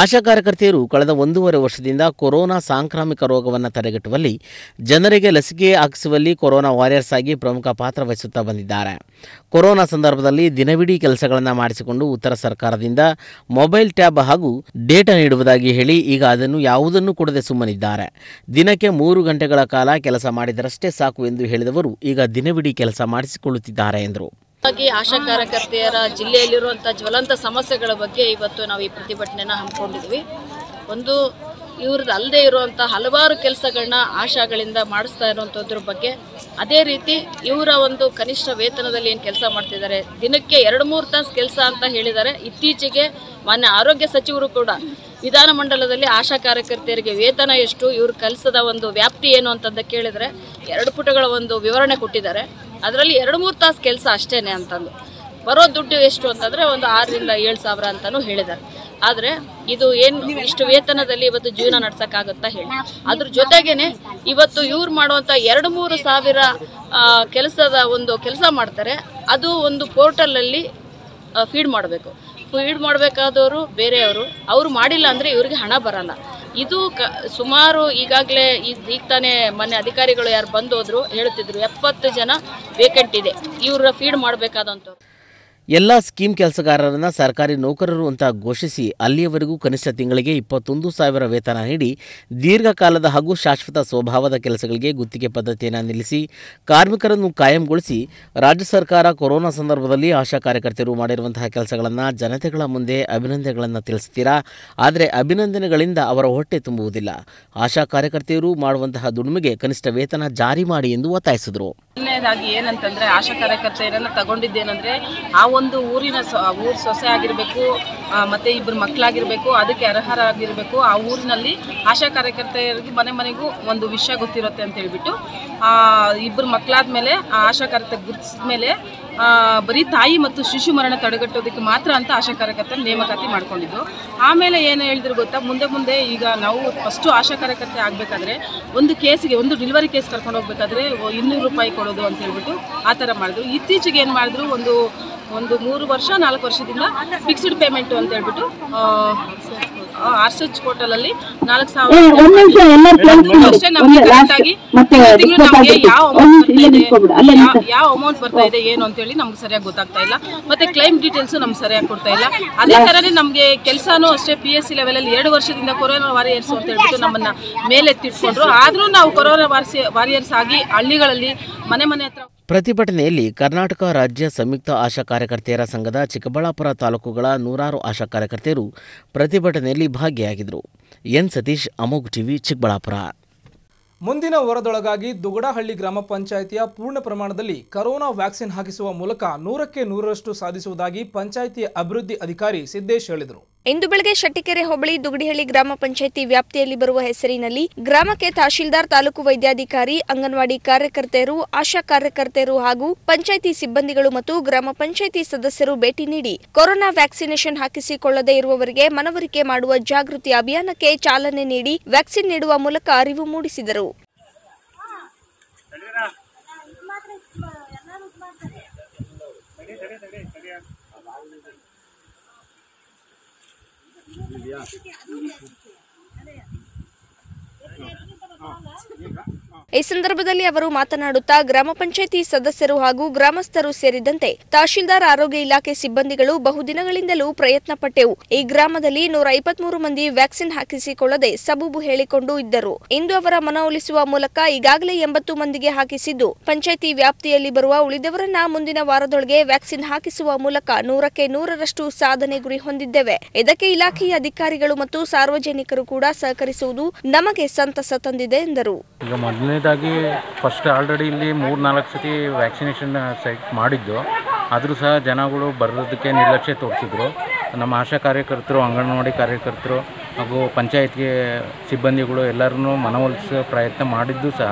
ಆಶಾ ಕಾರ್ಯಕರ್ತೆಯರು ಕಳೆದ ಒಂದೂವರೆ ವರ್ಷದಿಂದ ಕೊರೋನಾ ಸಾಂಕ್ರಾಮಿಕ ರೋಗವನ್ನು ತಡೆಗಟ್ಟುವಲ್ಲಿ, ಜನರಿಗೆ ಲಸಿಕೆ ಹಾಕಿಸುವಲ್ಲಿ ಕೊರೋನಾ ವಾರಿಯರ್ಸ್ ಆಗಿ ಪ್ರಮುಖ ಪಾತ್ರ ವಹಿಸುತ್ತಾ ಬಂದಿದ್ದಾರೆ. ಕೊರೋನಾ ಸಂದರ್ಭದಲ್ಲಿ ದಿನವಿಡೀ ಕೆಲಸಗಳನ್ನು ಮಾಡಿಸಿಕೊಂಡು ಉತ್ತರ ಸರ್ಕಾರದಿಂದ ಮೊಬೈಲ್ ಟ್ಯಾಬ್ ಹಾಗೂ ಡೇಟಾ ನೀಡುವುದಾಗಿ ಹೇಳಿ ಈಗ ಅದನ್ನು ಯಾವುದನ್ನು ಕೊಡದೆ ಸುಮ್ಮನಿದ್ದಾರೆ. ದಿನಕ್ಕೆ ಮೂರು ಗಂಟೆಗಳ ಕಾಲ ಕೆಲಸ ಮಾಡಿದರಷ್ಟೇ ಸಾಕು ಎಂದು ಹೇಳಿದವರು ಈಗ ದಿನವಿಡೀ ಕೆಲಸ ಮಾಡಿಸಿಕೊಳ್ಳುತ್ತಿದ್ದಾರೆ ಎಂದರು. ಹಾಗಾಗಿ ಆಶಾ ಕಾರ್ಯಕರ್ತೆಯರ ಜಿಲ್ಲೆಯಲ್ಲಿರುವಂಥ ಜ್ವಲಂತ ಸಮಸ್ಯೆಗಳ ಬಗ್ಗೆ ಇವತ್ತು ನಾವು ಈ ಪ್ರತಿಭಟನೆ ಹಮ್ಮಿಕೊಂಡಿದ್ವಿ. ಒಂದು ಇವ್ರದ್ದು ಅಲ್ಲದೆ ಇರುವಂಥ ಹಲವಾರು ಕೆಲಸಗಳನ್ನ ಆಶಾಗಳಿಂದ ಮಾಡಿಸ್ತಾ ಇರುವಂಥದ್ರ ಬಗ್ಗೆ ಅದೇ ರೀತಿ ಇವರ ಒಂದು ಕನಿಷ್ಠ ವೇತನದಲ್ಲಿ ಏನು ಕೆಲಸ ಮಾಡ್ತಿದ್ದಾರೆ, ದಿನಕ್ಕೆ ಎರಡು ಮೂರು ತಾಸು ಕೆಲಸ ಅಂತ ಹೇಳಿದ್ದಾರೆ ಇತ್ತೀಚೆಗೆ ಮಾನ್ಯ ಆರೋಗ್ಯ ಸಚಿವರು ಕೂಡ ವಿಧಾನಮಂಡಲದಲ್ಲಿ ಆಶಾ ಕಾರ್ಯಕರ್ತೆಯರಿಗೆ ವೇತನ ಎಷ್ಟು, ಇವ್ರ ಕೆಲಸದ ಒಂದು ವ್ಯಾಪ್ತಿ ಏನು ಅಂತಂದ ಕೇಳಿದರೆ ಎರಡು ಪುಟಗಳ ಒಂದು ವಿವರಣೆ ಕೊಟ್ಟಿದ್ದಾರೆ. ಅದರಲ್ಲಿ ಎರಡು ಮೂರು ತಾಸು ಕೆಲಸ ಅಷ್ಟೇನೆ ಅಂತಂದು. ಬರೋ ದುಡ್ಡು ಎಷ್ಟು ಅಂತಂದರೆ ಒಂದು ಆರರಿಂದ ಏಳು ಸಾವಿರ ಅಂತಲೂ ಹೇಳಿದ್ದಾರೆ ಆದರೆ ಇದು ಏನು ಇಷ್ಟು ವೇತನದಲ್ಲಿ ಇವತ್ತು ಜೀವನ ನಡ್ಸೋಕ್ಕಾಗುತ್ತಾ ಹೇಳಿ. ಅದ್ರ ಜೊತೆಗೇನೆ ಇವತ್ತು ಇವ್ರು ಮಾಡುವಂಥ ಎರಡು ಮೂರು ಸಾವಿರ ಕೆಲಸದ ಒಂದು ಕೆಲಸ ಮಾಡ್ತಾರೆ. ಅದು ಒಂದು ಪೋರ್ಟಲಲ್ಲಿ ಫೀಡ್ ಮಾಡಬೇಕು. ಫೀಡ್ ಮಾಡಬೇಕಾದವರು ಬೇರೆಯವರು, ಅವರು ಮಾಡಿಲ್ಲ ಅಂದರೆ ಇವರಿಗೆ ಹಣ ಬರಲ್ಲ. ಇದು ಕ, ಸುಮಾರು ಈಗಾಗಲೇ ಈಗ ತಾನೇ ಮೊನ್ನೆ ಅಧಿಕಾರಿಗಳು ಯಾರು ಬಂದೋದ್ರು ಹೇಳ್ತಿದ್ರು ಎಪ್ಪತ್ತು ಜನ ವೇಕೆಂಟ್ ಇದೆ. ಇವ್ರ ಫೀಡ್ ಮಾಡಬೇಕಾದಂಥವ್ರು ಎಲ್ಲ ಸ್ಕೀಮ್ ಕೆಲಸಗಾರರನ್ನು ಸರ್ಕಾರಿ ನೌಕರರು ಅಂತ ಘೋಷಿಸಿ ಅಲ್ಲಿಯವರೆಗೂ ಕನಿಷ್ಠ ತಿಂಗಳಿಗೆ ಇಪ್ಪತ್ತೊಂದು ಸಾವಿರ ವೇತನ ನೀಡಿ ದೀರ್ಘಕಾಲದ ಹಾಗೂ ಶಾಶ್ವತ ಸ್ವಭಾವದ ಕೆಲಸಗಳಿಗೆ ಗುತ್ತಿಗೆ ಪದ್ಧತಿಯನ್ನು ನಿಲ್ಲಿಸಿ ಕಾರ್ಮಿಕರನ್ನು ಕಾಯಂಗೊಳಿಸಿ ರಾಜ್ಯ ಸರ್ಕಾರ ಕೊರೋನಾ ಸಂದರ್ಭದಲ್ಲಿ ಆಶಾ ಕಾರ್ಯಕರ್ತರು ಮಾಡಿರುವಂತಹ ಕೆಲಸಗಳನ್ನು ಜನತೆಗಳ ಮುಂದೆ ಅಭಿನಂದನೆಗಳನ್ನು ತಿಳಿಸ್ತೀರಾ? ಆದರೆ ಅಭಿನಂದನೆಗಳಿಂದ ಅವರ ಹೊಟ್ಟೆ ತುಂಬುವುದಿಲ್ಲ. ಆಶಾ ಕಾರ್ಯಕರ್ತೆಯರು ಮಾಡುವಂತಹ ದುಡಿಮೆಗೆ ಕನಿಷ್ಠ ವೇತನ ಜಾರಿ ಮಾಡಿ ಎಂದು ಒತ್ತಾಯಿಸಿದರು. ಮೊದಲನೇದಾಗಿ ಏನಂತಂದರೆ ಆಶಾ ಕಾರ್ಯಕರ್ತೆಯರನ್ನು ತಗೊಂಡಿದ್ದೇನೆಂದರೆ ಆ ಒಂದು ಊರಿನ ಸೊ ಊರು ಸೊಸೆ ಆಗಿರಬೇಕು ಮತ್ತು ಇಬ್ಬರು ಮಕ್ಕಳಾಗಿರಬೇಕು ಅದಕ್ಕೆ ಅರ್ಹರಾಗಿರಬೇಕು ಆ ಊರಿನಲ್ಲಿ ಆಶಾ ಕಾರ್ಯಕರ್ತೆಯರಿಗೆ ಮನೆ ಮನೆಗೂ ಒಂದು ವಿಷಯ ಗೊತ್ತಿರುತ್ತೆ ಅಂತ ಹೇಳ್ಬಿಟ್ಟು ಇಬ್ಬರು ಮಕ್ಕಳಾದ್ಮೇಲೆ ಆ ಆಶಾ ಕಾರ್ಯಕರ್ತೆ ಗುರುತಿಸಿದ ಮೇಲೆ ಬರೀ ತಾಯಿ ಮತ್ತು ಶಿಶು ಮರಣ ತಡೆಗಟ್ಟೋದಕ್ಕೆ ಮಾತ್ರ ಅಂತ ಆಶಾ ಕಾರ್ಯಕರ್ತರ ನೇಮಕಾತಿ ಮಾಡ್ಕೊಂಡಿದ್ದು. ಆಮೇಲೆ ಏನು ಹೇಳಿದ್ರು ಗೊತ್ತಾ? ಮುಂದೆ ಮುಂದೆ ಈಗ ನಾವು ಫಸ್ಟು ಆಶಾ ಕಾರ್ಯಕರ್ತೆ ಆಗಬೇಕಾದ್ರೆ ಒಂದು ಕೇಸಿಗೆ, ಒಂದು ಡಿಲಿವರಿ ಕೇಸ್ ಕರ್ಕೊಂಡು ಹೋಗ್ಬೇಕಾದ್ರೆ ಇನ್ನೂರು ರೂಪಾಯಿ ಕೊಡೋದು ಅಂತ ಹೇಳ್ಬಿಟ್ಟು ಆ ಥರ ಮಾಡಿದ್ರು. ಇತ್ತೀಚೆಗೆ ಏನು ಮಾಡಿದ್ರು? ಒಂದು ಒಂದು ಮೂರು ವರ್ಷ ನಾಲ್ಕು ವರ್ಷದಿಂದ ಫಿಕ್ಸ್ಡ್ ಪೇಮೆಂಟು ಅಂತ ಹೇಳ್ಬಿಟ್ಟು ಆರ್ ಎಚ್ ಪೋರ್ಟಲಲ್ಲಿ ನಾಲ್ಕು ಸಾವಿರ ಅಷ್ಟೇ ನಮಗೆ ಕರೆಕ್ಟಾಗಿ ತಿಂಗಳು ನಮಗೆ ಯಾವ ಅಮೌಂಟ್ ಬರ್ತಾ ಇದೆ ಯಾವ- ಅಮೌಂಟ್ ಬರ್ತಾ ಇದೆ ಏನು ಅಂತೇಳಿ ನಮ್ಗೆ ಸರಿಯಾಗಿ ಗೊತ್ತಾಗ್ತಾ ಇಲ್ಲ. ಮತ್ತೆ ಕ್ಲೈಮ್ ಡೀಟೇಲ್ಸ್ ನಮ್ಗೆ ಸರಿಯಾಗಿ ಕೊಡ್ತಾ ಇಲ್ಲ. ಅದೇ ತರನೇ ನಮಗೆ ಕೆಲಸನೂ ಅಷ್ಟೇ ಪಿ ಎಸ್ ಸಿ ಲೆವೆಲಲ್ಲಿ ಎರಡು ವರ್ಷದಿಂದ ಕೊರೋನಾ ವಾರಿಯರ್ಸ್ ಅಂತ ಹೇಳ್ಬಿಟ್ಟು ನಮ್ಮನ್ನ ಮೇಲೆತ್ತಿಟ್ಕೊಂಡ್ರು. ಆದ್ರೂ ನಾವು ಕೊರೋನಾ ವಾರ್ಸಿ ವಾರಿಯರ್ಸ್ ಆಗಿ ಹಳ್ಳಿಗಳಲ್ಲಿ ಮನೆ ಮನೆ ಹತ್ರ ಪ್ರತಿಭಟನೆಯಲ್ಲಿ ಕರ್ನಾಟಕ ರಾಜ್ಯ ಸಂಯುಕ್ತ ಆಶಾ ಕಾರ್ಯಕರ್ತೆಯರ ಸಂಘದ ಚಿಕ್ಕಬಳ್ಳಾಪುರ ತಾಲೂಕುಗಳ ನೂರಾರು ಆಶಾ ಕಾರ್ಯಕರ್ತೆಯರು ಪ್ರತಿಭಟನೆಯಲ್ಲಿ ಭಾಗಿಯಾಗಿದ್ದರು. N Satish, Amogh TV, Chikkaballapur. ಮುಂದಿನ ವರದೊಳಗಾಗಿ ದುಗಡಹಳ್ಳಿ ಗ್ರಾಮ ಪಂಚಾಯಿತಿಯ ಪೂರ್ಣ ಪ್ರಮಾಣದಲ್ಲಿ ಕರೋನಾ ವ್ಯಾಕ್ಸಿನ್ ಹಾಕಿಸುವ ಮೂಲಕ ನೂರಕ್ಕೆ ನೂರರಷ್ಟು ಸಾಧಿಸುವುದಾಗಿ ಪಂಚಾಯಿತಿ ಅಭಿವೃದ್ಧಿ ಅಧಿಕಾರಿ ಸಿದ್ದೇಶ್ ಹೇಳಿದರು. ಇಂದು ಬೆಳಗ್ಗೆ ಶೆಟ್ಟಿಕೆರೆ ಹೋಬಳಿ ದುಗಡಿಹಳ್ಳಿ ಗ್ರಾಮ ಪಂಚಾಯಿತಿ ವ್ಯಾಪ್ತಿಯಲ್ಲಿ ಬರುವ ಹೆಸರಿನಲ್ಲಿ ಗ್ರಾಮಕ್ಕೆ ತಹಶೀಲ್ದಾರ್, ತಾಲೂಕು ವೈದ್ಯಾಧಿಕಾರಿ, ಅಂಗನವಾಡಿ ಕಾರ್ಯಕರ್ತೆಯರು, ಆಶಾ ಕಾರ್ಯಕರ್ತೆಯರು ಹಾಗೂ ಪಂಚಾಯಿತಿ ಸಿಬ್ಬಂದಿಗಳು ಮತ್ತು ಗ್ರಾಮ ಪಂಚಾಯಿತಿ ಸದಸ್ಯರು ಭೇಟಿ ನೀಡಿ ಕೊರೋನಾ ವ್ಯಾಕ್ಸಿನೇಷನ್ ಹಾಕಿಸಿಕೊಳ್ಳದೆ ಇರುವವರಿಗೆ ಮನವರಿಕೆ ಮಾಡುವ ಜಾಗೃತಿ ಅಭಿಯಾನಕ್ಕೆ ಚಾಲನೆ ನೀಡಿ ವ್ಯಾಕ್ಸಿನ್ ನೀಡುವ ಮೂಲಕ ಅರಿವು ಮೂಡಿಸಿದರು. Yeah. ಈ ಸಂದರ್ಭದಲ್ಲಿ ಅವರು ಮಾತನಾಡುತ್ತಾ ಗ್ರಾಮ ಪಂಚಾಯಿತಿ ಸದಸ್ಯರು ಹಾಗೂ ಗ್ರಾಮಸ್ಥರು ಸೇರಿದಂತೆ ತಹಶೀಲ್ದಾರ್ ಆರೋಗ್ಯ ಇಲಾಖೆ ಸಿಬ್ಬಂದಿಗಳು ಬಹುದಿನಗಳಿಂದಲೂ ಪ್ರಯತ್ನ ಪಟ್ಟೆವು ಈ ಗ್ರಾಮದಲ್ಲಿ ನೂರ ಇಪ್ಪತ್ಮೂರು ಮಂದಿ ವ್ಯಾಕ್ಸಿನ್ ಹಾಕಿಸಿಕೊಳ್ಳದೆ ಸಬೂಬು ಹೇಳಿಕೊಂಡು ಇದ್ದರು. ಇಂದು ಅವರ ಮನವೊಲಿಸುವ ಮೂಲಕ ಈಗಾಗಲೇ ಎಂಬತ್ತು ಮಂದಿಗೆ ಹಾಕಿಸಿದ್ದು. ಪಂಚಾಯಿತಿ ವ್ಯಾಪ್ತಿಯಲ್ಲಿ ಬರುವ ಉಳಿದವರನ್ನ ಮುಂದಿನ ವಾರದೊಳಗೆ ವ್ಯಾಕ್ಸಿನ್ ಹಾಕಿಸುವ ಮೂಲಕ ನೂರಕ್ಕೆ ನೂರರಷ್ಟು ಸಾಧನೆ ಗುರಿ ಹೊಂದಿದ್ದೇವೆ. ಇದಕ್ಕೆ ಇಲಾಖೆಯ ಅಧಿಕಾರಿಗಳು ಮತ್ತು ಸಾರ್ವಜನಿಕರು ಕೂಡ ಸಹಕರಿಸುವುದು ನಮಗೆ ಸಂತಸ ತಂದಿದೆ ಎಂದರು. ಈಗ ಮೊದಲನೇದಾಗಿ ಫಸ್ಟ್ ಆಲ್ರೆಡಿ ಇಲ್ಲಿ ಮೂರು ನಾಲ್ಕು ಸತಿ ವ್ಯಾಕ್ಸಿನೇಷನ್ ಸೈಟ್ ಮಾಡಿದ್ದು. ಆದರೂ ಸಹ ಜನಗಳು ಬರೋದಕ್ಕೆ ನಿರ್ಲಕ್ಷ್ಯ ತೋರಿಸಿದ್ರು. ನಮ್ಮ ಆಶಾ ಕಾರ್ಯಕರ್ತರು, ಅಂಗನವಾಡಿ ಕಾರ್ಯಕರ್ತರು ಹಾಗೂ ಪಂಚಾಯತ್ಗೆ ಸಿಬ್ಬಂದಿಗಳು ಎಲ್ಲರನ್ನೂ ಮನವೊಲಿಸೋ ಪ್ರಯತ್ನ ಮಾಡಿದ್ದು ಸಹ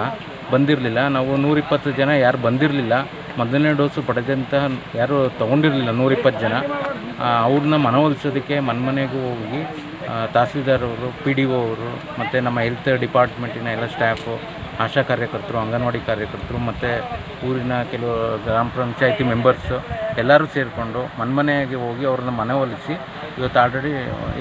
ಬಂದಿರಲಿಲ್ಲ. ನಾವು ನೂರಿಪ್ಪತ್ತು ಜನ ಯಾರು ಬಂದಿರಲಿಲ್ಲ. ಮೊದಲನೇ ಡೋಸು ಪಡೆದಂತಹ ಯಾರು ತೊಗೊಂಡಿರಲಿಲ್ಲ ನೂರಿಪ್ಪತ್ತು ಜನ. ಅವ್ರನ್ನ ಮನವೊಲಿಸೋದಕ್ಕೆ ಮನೆಮನೆಗೂ ಹೋಗಿ ತಹಸೀಲ್ದಾರ್ ಅವರು ಪಿ ಡಿ ಒ ಅವರು ಮತ್ತು ನಮ್ಮ ಹೆಲ್ತ್ ಡಿಪಾರ್ಟ್ಮೆಂಟಿನ ಎಲ್ಲ ಸ್ಟಾಫು ಆಶಾ ಕಾರ್ಯಕರ್ತರು, ಅಂಗನವಾಡಿ ಕಾರ್ಯಕರ್ತರು ಮತ್ತು ಊರಿನ ಕೆಲವು ಗ್ರಾಮ ಪಂಚಾಯಿತಿ ಮೆಂಬರ್ಸು ಎಲ್ಲರೂ ಸೇರಿಕೊಂಡು ಮನ್ಮನೆಗೆ ಹೋಗಿ ಅವ್ರನ್ನ ಮನವೊಲಿಸಿ ಇವತ್ತು ಆಲ್ರೆಡಿ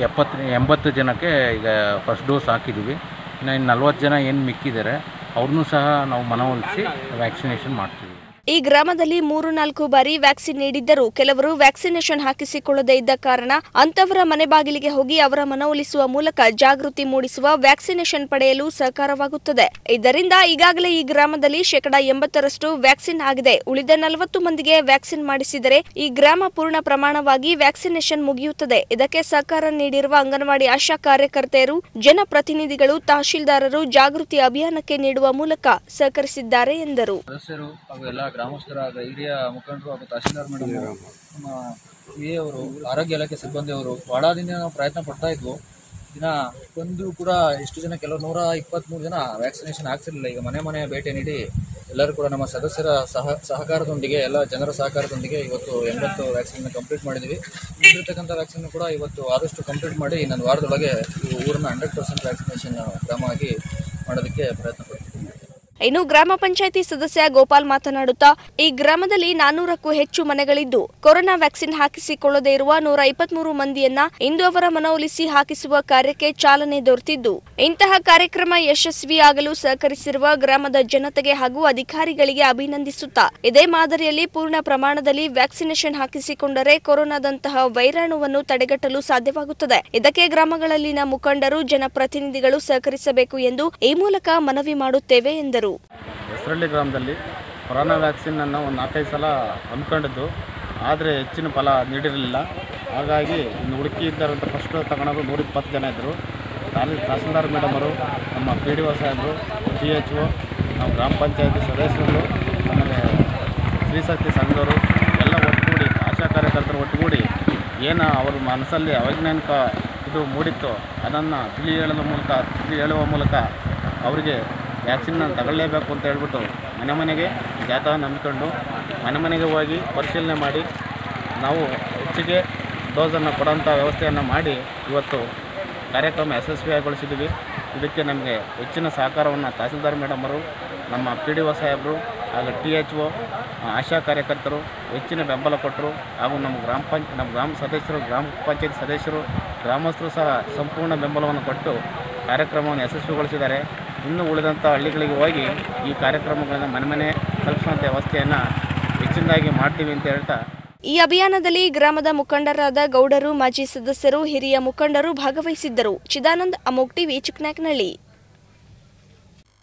ಎಪ್ಪತ್ತು, ಎಂಬತ್ತು ಜನಕ್ಕೆ ಈಗ ಫಸ್ಟ್ ಡೋಸ್ ಹಾಕಿದ್ದೀವಿ. ಇನ್ನು ಇನ್ನು ನಲ್ವತ್ತು ಜನ ಏನು ಮಿಕ್ಕಿದ್ದಾರೆ, ಅವ್ರನ್ನೂ ಸಹ ನಾವು ಮನವೊಲಿಸಿ ವ್ಯಾಕ್ಸಿನೇಷನ್ ಮಾಡ್ತೀವಿ. ಈ ಗ್ರಾಮದಲ್ಲಿ ಮೂರು ನಾಲ್ಕು ಬಾರಿ ವ್ಯಾಕ್ಸಿನ್ ನೀಡಿದ್ದರೂ ಕೆಲವರು ವ್ಯಾಕ್ಸಿನೇಷನ್ ಹಾಕಿಸಿಕೊಳ್ಳದೇ ಇದ್ದ ಕಾರಣ ಅಂತವರ ಮನೆ ಬಾಗಿಲಿಗೆ ಹೋಗಿ ಅವರ ಮನವೊಲಿಸುವ ಮೂಲಕ ಜಾಗೃತಿ ಮೂಡಿಸುವ ವ್ಯಾಕ್ಸಿನೇಷನ್ ಪಡೆಯಲು ಸಹಕಾರವಾಗುತ್ತದೆ. ಇದರಿಂದ ಈಗಾಗಲೇ ಈ ಗ್ರಾಮದಲ್ಲಿ ಶೇಕಡಾ ಎಂಬತ್ತರಷ್ಟು ವ್ಯಾಕ್ಸಿನ್ ಆಗಿದೆ. ಉಳಿದ ನಲವತ್ತು ಮಂದಿಗೆ ವ್ಯಾಕ್ಸಿನ್ ಮಾಡಿಸಿದರೆ ಈ ಗ್ರಾಮ ಪೂರ್ಣ ಪ್ರಮಾಣವಾಗಿ ವ್ಯಾಕ್ಸಿನೇಷನ್ ಮುಗಿಯುತ್ತದೆ. ಇದಕ್ಕೆ ಸಹಕಾರ ನೀಡಿರುವ ಅಂಗನವಾಡಿ ಆಶಾ ಕಾರ್ಯಕರ್ತೆಯರು, ಜನಪ್ರತಿನಿಧಿಗಳು, ತಹಶೀಲ್ದಾರರು ಜಾಗೃತಿ ಅಭಿಯಾನಕ್ಕೆ ನೀಡುವ ಮೂಲಕ ಸಹಕರಿಸಿದ್ದಾರೆ ಎಂದರು. ಸದಸ್ಯರು ಹಾಗೂ ಎಲ್ಲ ಗ್ರಾಮಸ್ಥರ ಹಾಗೂ ಹಿರಿಯ ಮುಖಂಡರು ಹಾಗೂ ತಹಶೀಲ್ದಾರ್ ಮೇಡಮ್ ನಮ್ಮ ವಿ ಅವರು ಆರೋಗ್ಯ ಇಲಾಖೆ ಸಿಬ್ಬಂದಿ ಅವರು ದಿನ ನಾವು ಪ್ರಯತ್ನ ಪಡ್ತಾ ಇದ್ವು. ದಿನ ಒಂದು ಕೂಡ ಎಷ್ಟು ಜನ ಕೆಲವು ನೂರ ಇಪ್ಪತ್ತ್ಮೂರು ಜನ ವ್ಯಾಕ್ಸಿನೇಷನ್ ಆಗ್ತಿರಲಿಲ್ಲ. ಈಗ ಮನೆ ಮನೆ ಭೇಟಿ ನೀಡಿ ಎಲ್ಲರೂ ಕೂಡ ನಮ್ಮ ಸದಸ್ಯರ ಸಹ ಸಹಕಾರದೊಂದಿಗೆ ಎಲ್ಲ ಜನರ ಸಹಕಾರದೊಂದಿಗೆ ಇವತ್ತು ಎಂಬತ್ತು ವ್ಯಾಕ್ಸಿನ್ ಕಂಪ್ಲೀಟ್ ಮಾಡಿದ್ವಿ. ಇಲ್ಲಿರ್ತಕ್ಕಂಥ ವ್ಯಾಕ್ಸಿನ್ ಕೂಡ ಇವತ್ತು ಆದಷ್ಟು ಕಂಪ್ಲೀಟ್ ಮಾಡಿ ಇನ್ನೊಂದು ವಾರದೊಳಗೆ ಈ ಊರನ್ನ ಹಂಡ್ರೆಡ್ ಪರ್ಸೆಂಟ್ ವ್ಯಾಕ್ಸಿನೇಷನ್ ಕ್ರಮವಾಗಿ ಆಗಿ ಮಾಡೋದಕ್ಕೆ ಪ್ರಯತ್ನ ಪಡ್ತೀವಿ ಇನ್ನು ಗ್ರಾಮ ಪಂಚಾಯಿತಿ ಸದಸ್ಯ ಗೋಪಾಲ್ ಮಾತನಾಡುತ್ತಾ, ಈ ಗ್ರಾಮದಲ್ಲಿ ನಾನೂರಕ್ಕೂ ಹೆಚ್ಚು ಮನೆಗಳಿದ್ದು, ಕೊರೋನಾ ವ್ಯಾಕ್ಸಿನ್ ಹಾಕಿಸಿಕೊಳ್ಳದೇ ಇರುವ ನೂರ ಇಪ್ಪತ್ಮೂರು ಮಂದಿಯನ್ನ ಇಂದು ಅವರ ಮನವೊಲಿಸಿ ಹಾಕಿಸುವ ಕಾರ್ಯಕ್ಕೆ ಚಾಲನೆ ದೊರೆತಿದ್ದು. ಇಂತಹ ಕಾರ್ಯಕ್ರಮ ಯಶಸ್ವಿಯಾಗಲು ಸಹಕರಿಸಿರುವ ಗ್ರಾಮದ ಜನತೆಗೆ ಹಾಗೂ ಅಧಿಕಾರಿಗಳಿಗೆ ಅಭಿನಂದಿಸುತ್ತಾ, ಇದೇ ಮಾದರಿಯಲ್ಲಿ ಪೂರ್ಣ ಪ್ರಮಾಣದಲ್ಲಿ ವ್ಯಾಕ್ಸಿನೇಷನ್ ಹಾಕಿಸಿಕೊಂಡರೆ ಕೊರೋನಾದಂತಹ ವೈರಾಣುವನ್ನು ತಡೆಗಟ್ಟಲು ಸಾಧ್ಯವಾಗುತ್ತದೆ. ಇದಕ್ಕೆ ಗ್ರಾಮಗಳಲ್ಲಿನ ಮುಖಂಡರು, ಜನಪ್ರತಿನಿಧಿಗಳು ಸಹಕರಿಸಬೇಕು ಎಂದು ಈ ಮೂಲಕ ಮನವಿ ಮಾಡುತ್ತೇವೆ ಎಂದರು. ಹೆಸರಳ್ಳಿ ಗ್ರಾಮದಲ್ಲಿ ಕೊರೋನಾ ವ್ಯಾಕ್ಸಿನನ್ನು ಒಂದು ನಾಲ್ಕೈದು ಸಲ ಅಂದ್ಕೊಂಡಿದ್ದು ಆದರೆ ಹೆಚ್ಚಿನ ಫಲ ನೀಡಿರಲಿಲ್ಲ. ಹಾಗಾಗಿ ಇನ್ನು ಹುಡುಕಿ ಇದ್ದಾರಂತ ಫಸ್ಟ್ ತಗೊಳೋದು ನೂರಿಪ್ಪತ್ತು ಜನ ಇದ್ದರು. ತಾಲಿ, ತಹಸೀಲ್ದಾರ್ ಮೇಡಮರು ನಮ್ಮ ಪಿ ಡಿ ಒ ಸಾಹೇಬರು ಪಿ ಎಚ್ ಒ, ನಾವು ಗ್ರಾಮ ಪಂಚಾಯತಿ ಸದಸ್ಯರು, ಆಮೇಲೆ ಸ್ತ್ರೀಶಕ್ತಿ ಸಂಘದವರು, ಎಲ್ಲ ಒಟ್ಟುಗೂಡಿ, ಆಶಾ ಕಾರ್ಯಕರ್ತರು ಒಟ್ಟುಗೂಡಿ ಏನು ಅವ್ರ ಮನಸ್ಸಲ್ಲಿ ಅವೈಜ್ಞಾನಿಕ ಇದು ಮೂಡಿತ್ತು ಅದನ್ನು ತಿಳಿ ಹೇಳೋದ ಮೂಲಕ, ತಿಳಿ ಹೇಳುವ ಮೂಲಕ ಅವರಿಗೆ ವ್ಯಾಕ್ಸಿನ್ನ ತಗೊಳ್ಳೇಬೇಕು ಅಂತ ಹೇಳ್ಬಿಟ್ಟು ಮನೆ ಮನೆಗೆ ಜಾಥಾ ನಂಬಿಕೊಂಡು ಮನೆ ಮನೆಗೆ ಹೋಗಿ ಪರಿಶೀಲನೆ ಮಾಡಿ ನಾವು ಹೆಚ್ಚಿಗೆ ಡೋಸನ್ನು ಕೊಡೋಂಥ ವ್ಯವಸ್ಥೆಯನ್ನು ಮಾಡಿ ಇವತ್ತು ಕಾರ್ಯಕ್ರಮ ಯಶಸ್ವಿಯಾಗಿಗೊಳಿಸಿದ್ದೀವಿ ಇದಕ್ಕೆ ನಮಗೆ ಹೆಚ್ಚಿನ ಸಹಕಾರವನ್ನು ತಹಸೀಲ್ದಾರ್ ಮೇಡಮರು ನಮ್ಮ ಪಿ ಡಿ ಒ ಸಾಹೇಬರು ಹಾಗೂ ಟಿ ಎಚ್ ಒ, ಆಶಾ ಕಾರ್ಯಕರ್ತರು ಹೆಚ್ಚಿನ ಬೆಂಬಲ ಕೊಟ್ಟರು. ಹಾಗೂ ನಮ್ಮ ಗ್ರಾಮ ಪಂಚ, ನಮ್ಮ ಗ್ರಾಮ ಸದಸ್ಯರು, ಗ್ರಾಮ ಪಂಚಾಯತ್ ಸದಸ್ಯರು, ಗ್ರಾಮಸ್ಥರು ಸಹ ಸಂಪೂರ್ಣ ಬೆಂಬಲವನ್ನು ಕೊಟ್ಟು ಕಾರ್ಯಕ್ರಮವನ್ನು ಯಶಸ್ವಿಗೊಳಿಸಿದ್ದಾರೆ. ಇನ್ನು ಉಳಿದಂಥ ಹಳ್ಳಿಗಳಿಗೆ ಹೋಗಿ ಈ ಕಾರ್ಯಕ್ರಮಗಳನ್ನು ಮನೆ ಮನೆ ತಲುಪಿಸುವಂಥ ವ್ಯವಸ್ಥೆಯನ್ನು ಹೆಚ್ಚಿನದಾಗಿ ಮಾಡ್ತೀವಿ ಅಂತ ಹೇಳ್ತಾ ಈ ಅಭಿಯಾನದಲ್ಲಿ ಗ್ರಾಮದ ಮುಖಂಡರಾದ ಗೌಡರು ಮಾಜಿ ಸದಸ್ಯರು ಹಿರಿಯ ಮುಖಂಡರು ಭಾಗವಹಿಸಿದ್ದರು. ಚಿದಾನಂದ್ ಅಮೋಕ್ ಟಿವಿ ಚಿಕ್ನಾಕ್ನಳ್ಳಿ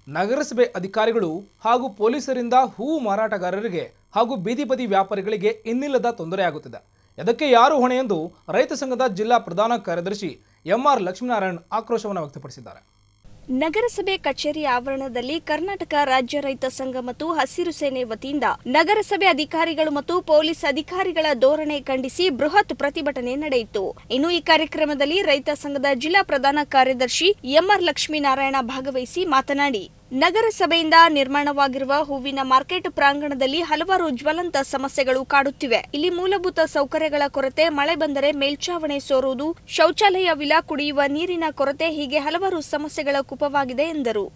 ನಗರಸಭೆ ಅಧಿಕಾರಿಗಳು ಹಾಗೂ ಪೊಲೀಸರಿಂದ ಹೂವು ಮಾರಾಟಗಾರರಿಗೆ ಹಾಗೂ ಬೀದಿ ಬದಿ ವ್ಯಾಪಾರಿಗಳಿಗೆ ಇನ್ನಿಲ್ಲದ ತೊಂದರೆಯಾಗುತ್ತಿದೆ. ಇದಕ್ಕೆ ಯಾರು ಹೊಣೆ ಎಂದು ರೈತ ಸಂಘದ ಜಿಲ್ಲಾ ಪ್ರಧಾನ ಕಾರ್ಯದರ್ಶಿ ಎಂಆರ್ ಲಕ್ಷ್ಮೀನಾರಾಯಣ್ ಆಕ್ರೋಶವನ್ನು ವ್ಯಕ್ತಪಡಿಸಿದ್ದಾರೆ. ನಗರಸಭೆ ಕಚೇರಿ ಆವರಣದಲ್ಲಿ ಕರ್ನಾಟಕ ರಾಜ್ಯ ರೈತ ಸಂಘ ಮತ್ತು ಹಸಿರು ಸೇನೆ ವತಿಯಿಂದ ನಗರಸಭೆ ಅಧಿಕಾರಿಗಳು ಮತ್ತು ಪೊಲೀಸ್ ಅಧಿಕಾರಿಗಳ ಧೋರಣೆ ಖಂಡಿಸಿ ಬೃಹತ್ ಪ್ರತಿಭಟನೆ ನಡೆಯಿತು. ಇನ್ನು ಈ ಕಾರ್ಯಕ್ರಮದಲ್ಲಿ ರೈತ ಸಂಘದ ಜಿಲ್ಲಾ ಪ್ರಧಾನ ಕಾರ್ಯದರ್ಶಿ ಎಂಆರ್ ಲಕ್ಷ್ಮೀನಾರಾಯಣ ಭಾಗವಹಿಸಿ ಮಾತನಾಡಿ. ನಗರಸಭೆಯಿಂದ ನಿರ್ಮಾಣವಾಗಿರುವ ಹೂವಿನ ಮಾರ್ಕೆಟ್ ಪ್ರಾಂಗಣದಲ್ಲಿ ಹಲವಾರು ಜ್ವಲಂತ ಸಮಸ್ಯೆಗಳು ಕಾಡುತ್ತಿವೆ. ಇಲ್ಲಿ ಮೂಲಭೂತ ಸೌಕರ್ಯಗಳ ಕೊರತೆ, ಮಳೆ ಬಂದರೆ ಮೇಲ್ಚಾವಣೆ ಸೋರುವುದು ಶೌಚಾಲಯವಿಲ್ಲ ಕುಡಿಯುವ ನೀರಿನ ಕೊರತೆ ಹೀಗೆ ಹಲವಾರು ಸಮಸ್ಯೆಗಳ ಕುಪವಾಗಿದೆ ಎಂದರು.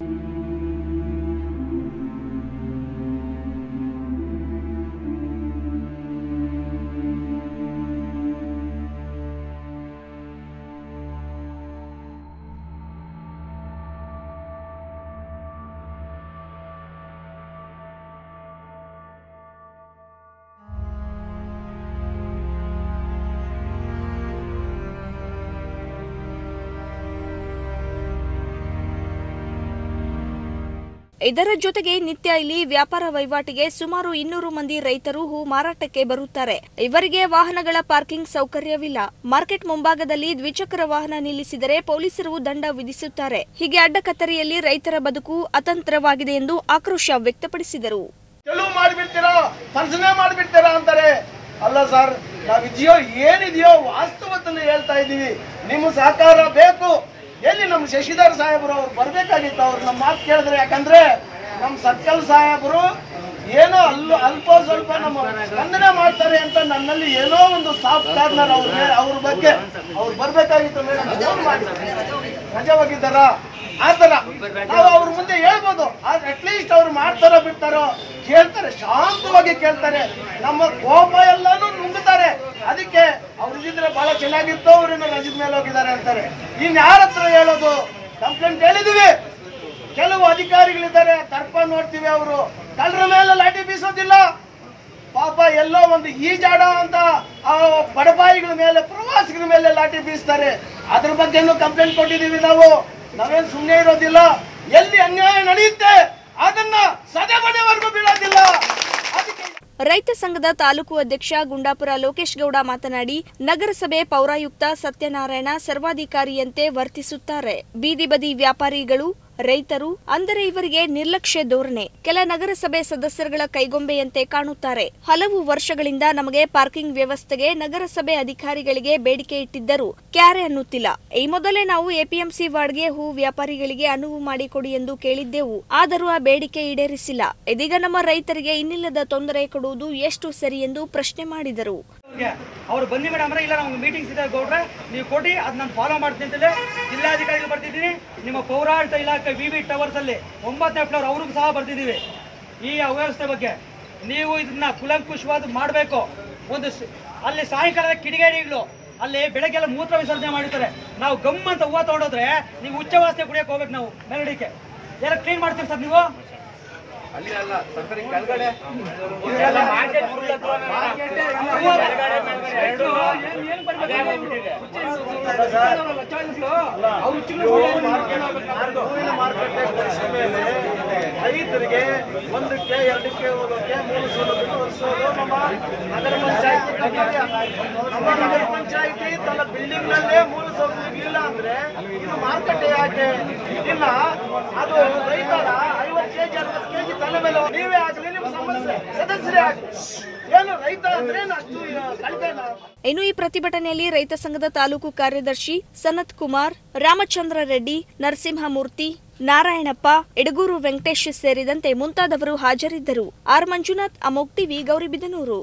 ಇದರ ಜೊತೆಗೆ ನಿತ್ಯ ಇಲ್ಲಿ ವ್ಯಾಪಾರ ವಹಿವಾಟಿಗೆ ಸುಮಾರು ಇನ್ನೂರು ಮಂದಿ ರೈತರು ಹೂ ಮಾರಾಟಕ್ಕೆ ಬರುತ್ತಾರೆ. ಇವರಿಗೆ ವಾಹನಗಳ ಪಾರ್ಕಿಂಗ್ ಸೌಕರ್ಯವಿಲ್ಲ. ಮಾರ್ಕೆಟ್ ಮುಂಭಾಗದಲ್ಲಿ ದ್ವಿಚಕ್ರ ವಾಹನ ನಿಲ್ಲಿಸಿದರೆ ಪೊಲೀಸರು ದಂಡ ವಿಧಿಸುತ್ತಾರೆ. ಹೀಗೆ ಅಡ್ಡಕತ್ತರಿಯಲ್ಲಿ ರೈತರ ಬದುಕು ಅತಂತ್ರವಾಗಿದೆ ಎಂದು ಆಕ್ರೋಶ ವ್ಯಕ್ತಪಡಿಸಿದರು. ಅಲ್ಲ ಸರ್, ನಾವಿದೆಯೋ ಏನಿದೆಯೋ ವಾಸ್ತವದಲ್ಲಿ ಹೇಳ್ತಾ ಇದ್ದೀವಿ. ನಿಮ್ಮ ಸಹಕಾರ ಬೇಕು. ಎಲ್ಲಿ ನಮ್ಮ ಶಶಿಧರ್ ಸಾಹೇಬರು ಅವ್ರು ಬರ್ಬೇಕಾಗಿತ್ತು ಅವ್ರು ನಮ್ಮ ಮಾತು ಕೇಳಿದ್ರೆ? ಯಾಕಂದ್ರೆ ನಮ್ಮ ಸರ್ಕಲ್ ಸಾಹೇಬರು ಏನೋ ಅಲ್ಲ ಅಲ್ಪ ಸ್ವಲ್ಪ ನಮ್ಮ ಸ್ಪಂದನೆ ಮಾಡ್ತಾರೆ ಅಂತ ನನ್ನಲ್ಲಿ ಏನೋ ಒಂದು ಸಾಫ್ಟ್ ಕಾರ್ನರ್ ಅವ್ರ ಅವ್ರ ಬಗ್ಗೆ ಅವ್ರು ಬರ್ಬೇಕಾಗಿತ್ತು ಮೇಡಮ್ ಫೋನ್ ಮಾಡಿ ರಜೆ ಆ ಆತರ ನಾವು ಅವ್ರ ಮುಂದೆ ಹೇಳ್ಬೋದು. ಆದ್ರೆ ಅಟ್ಲೀಸ್ಟ್ ಅವ್ರು ಮಾಡ್ತಾರೋ ಬಿಡ್ತಾರೋ ಕೇಳ್ತಾರೆ, ಶಾಂತವಾಗಿ ಕೇಳ್ತಾರೆ. ನಮ್ಮ ಕೋಪ ಎಲ್ಲಾನು ನುಂಗುತ್ತಾರೆ ಅದಕ್ಕೆ ಅವ್ರು ಇದ್ರೆ ಬಹಳ ಚೆನ್ನಾಗಿತ್ತು ಅವ್ರನ್ನ ರಜದ ಮೇಲೆ ಹೋಗಿದ್ದಾರೆ ಅಂತಾರೆ. ಇನ್ ಯಾರ ಹತ್ರ ಹೇಳೋದು? ಕಂಪ್ಲೇಂಟ್ ಹೇಳಿದೀವಿ ಕೆಲವು ಅಧಿಕಾರಿಗಳಿದ್ದಾರೆ ತರ್ಪ ನೋಡ್ತೀವಿ ಅವರು. ಕಳ್ಳರ ಮೇಲೆ ಲಾಠಿ ಬೀಸೋದಿಲ್ಲ. ಪಾಪ ಎಲ್ಲೋ ಒಂದು ಈಜಾಡ ಅಂತ ಆ ಬಡಬಾಯಿಗಳ ಮೇಲೆ, ಪ್ರವಾಸಿಗರ ಮೇಲೆ ಲಾಠಿ ಬೀಸ್ತಾರೆ. ಅದ್ರ ಬಗ್ಗೆನೂ ಕಂಪ್ಲೇಂಟ್ ಕೊಟ್ಟಿದ್ದೀವಿ ನಾವು. ನಾವೇನು ಸುಮ್ಮನೆ ಇರೋದಿಲ್ಲ. ಎಲ್ಲಿ ಅನ್ಯಾಯ ನಡೆಯುತ್ತೆ, ಅದನ್ನ ಸದೆ ಮನೆವರೆಗೂ ಬೀಳೋದಿಲ್ಲ ರೈತ ಸಂಘದ ತಾಲೂಕು ಅಧ್ಯಕ್ಷ ಗುಂಡಾಪುರ ಲೋಕೇಶ್ ಗೌಡ ಮಾತನಾಡಿ, ನಗರಸಭೆ ಪೌರಾಯುಕ್ತ ಸತ್ಯನಾರಾಯಣ ಸರ್ವಾಧಿಕಾರಿಯಂತೆ ವರ್ತಿಸುತ್ತಾರೆ. ಬೀದಿ ಬದಿ ವ್ಯಾಪಾರಿಗಳು ರೈತರು, ಅಂದರೆ ಇವರಿಗೆ ನಿರ್ಲಕ್ಷ್ಯ ಧೋರಣೆ. ಕೆಲ ನಗರಸಭೆ ಸದಸ್ಯರುಗಳ ಕೈಗೊಂಬೆಯಂತೆ ಕಾಣುತ್ತಾರೆ. ಹಲವು ವರ್ಷಗಳಿಂದ ನಮಗೆ ಪಾರ್ಕಿಂಗ್ ವ್ಯವಸ್ಥೆಗೆ ನಗರಸಭೆ ಅಧಿಕಾರಿಗಳಿಗೆ ಬೇಡಿಕೆ ಇಟ್ಟಿದ್ದರು ಕ್ಯಾರೆ ಅನ್ನುತ್ತಿಲ್ಲ. ಈ ಮೊದಲೇ ನಾವು ಎಪಿಎಂಸಿ ವಾರ್ಡ್ಗೆ ಹೂ ವ್ಯಾಪಾರಿಗಳಿಗೆ ಅನುವು ಮಾಡಿಕೊಡಿ ಎಂದು ಕೇಳಿದ್ದೆವು. ಆದರೂ ಆ ಬೇಡಿಕೆ ಈಡೇರಿಸಿಲ್ಲ. ಇದೀಗ ನಮ್ಮ ರೈತರಿಗೆ ಇನ್ನಿಲ್ಲದ ತೊಂದರೆ ಕೊಡುವುದು ಎಷ್ಟು ಸರಿ ಎಂದು ಪ್ರಶ್ನೆ ಮಾಡಿದರು. ಅವ್ರು ಬನ್ನಿ ಮೇಡಮ್ ಇಲ್ಲ, ನಮ್ಗೆ ಮೀಟಿಂಗ್ಸ್ ಇದೆ ಗೌಡ್ರೆ. ನೀವು ಕೊಡಿ, ಅದು ನಾನು ಫಾಲೋ ಮಾಡ್ತೀನಿ ಅಂತೇಳಿ ಜಿಲ್ಲಾಧಿಕಾರಿಗಳು ಬರ್ತಿದ್ದೀನಿ. ನಿಮ್ಮ ಪೌರಾಡಳಿತ ಇಲಾಖೆ ವಿ ವಿ ಟವರ್ಸ್ ಅಲ್ಲಿ ಒಂಬತ್ತನೇ ಫ್ಲೋರ್ ಅವ್ರಿಗೂ ಸಹ ಬರ್ತಿದ್ದೀವಿ. ಈ ಅವ್ಯವಸ್ಥೆ ಬಗ್ಗೆ ನೀವು ಇದನ್ನ ಕುಲಂಕುಷವಾದ ಮಾಡಬೇಕು. ಒಂದು ಅಲ್ಲಿ ಸಾಯಂಕಾಲದ ಕಿಡಿಗೇಡಿಗಳು, ಅಲ್ಲಿ ಬೆಳಗ್ಗೆಲ್ಲ ಮೂತ್ರ ವಿಸರ್ಜನೆ ಮಾಡಿರ್ತಾರೆ. ನಾವು ಗಮ್ ಅಂತ ಹೂವು ತೊಗೊಂಡೋದ್ರೆ ನೀವು ಉಚ್ಚವಾಸನೆ ಕುಡಿಯಕ್ಕೆ ಹೋಗ್ಬೇಕು ನಾವು ಮೆರಡಿಕೆ ಎಲ್ಲ ಕ್ಲೀನ್ ಮಾಡ್ತೀವಿ ಸರ್ ನೀವು? ಅಲ್ಲಿ ಅಲ್ಲ ಸರ್ಕಾರಿ ಕೆಳಗಡೆ. ರೈತರಿಗೆ ಒಂದಕ್ಕೆ ಎರಡಕ್ಕೆ ಹೋಗೋಕೆ ಮೂರು ಸೌಲಭ್ಯ ಒದಗಿಸೋದು ನಮ್ಮ ನಗರ ಪಂಚಾಯತಿ. ನಮ್ಮ ನಗರ ಪಂಚಾಯತಿ ತನ್ನ ಬಿಲ್ಡಿಂಗ್ ನಲ್ಲೇ ಮೂಲ ಸೌಲಭ್ಯ ಇಲ್ಲ ಅಂದ್ರೆ ಇದು ಮಾರುಕಟ್ಟೆ ಯಾಕೆ? ಇಲ್ಲ ಅದು ರೈತರ ಕೆಜಿ ಅರವತ್ತು ಕೆಜಿ ತಲೆ ಮೇಲೆ ನೀವೇ ಆಗಲಿ ನಿಮ್ಮ ಸಮಸ್ಯೆ. ಸದಸ್ಯರೇ ಆಗಲಿ. ಏನು ರೈತ ಅಂದ್ರೆ ಅಷ್ಟು ಕಳ್ತನ? ಇನ್ನು ಈ ಪ್ರತಿಭಟನೆಯಲ್ಲಿ ರೈತ ಸಂಘದ ತಾಲೂಕು ಕಾರ್ಯದರ್ಶಿ ಸನತ್ ಕುಮಾರ್ ರಾಮಚಂದ್ರ ರೆಡ್ಡಿ ನರಸಿಂಹಮೂರ್ತಿ ನಾರಾಯಣಪ್ಪ ಎಡಗೂರು ವೆಂಕಟೇಶ್ ಸೇರಿದಂತೆ ಮುಂತಾದವರು ಹಾಜರಿದ್ದರು. ಆರ್ ಮಂಜುನಾಥ್ ಅಮೋಕ್ ಟಿವಿ ಗೌರಿಬಿದನೂರು.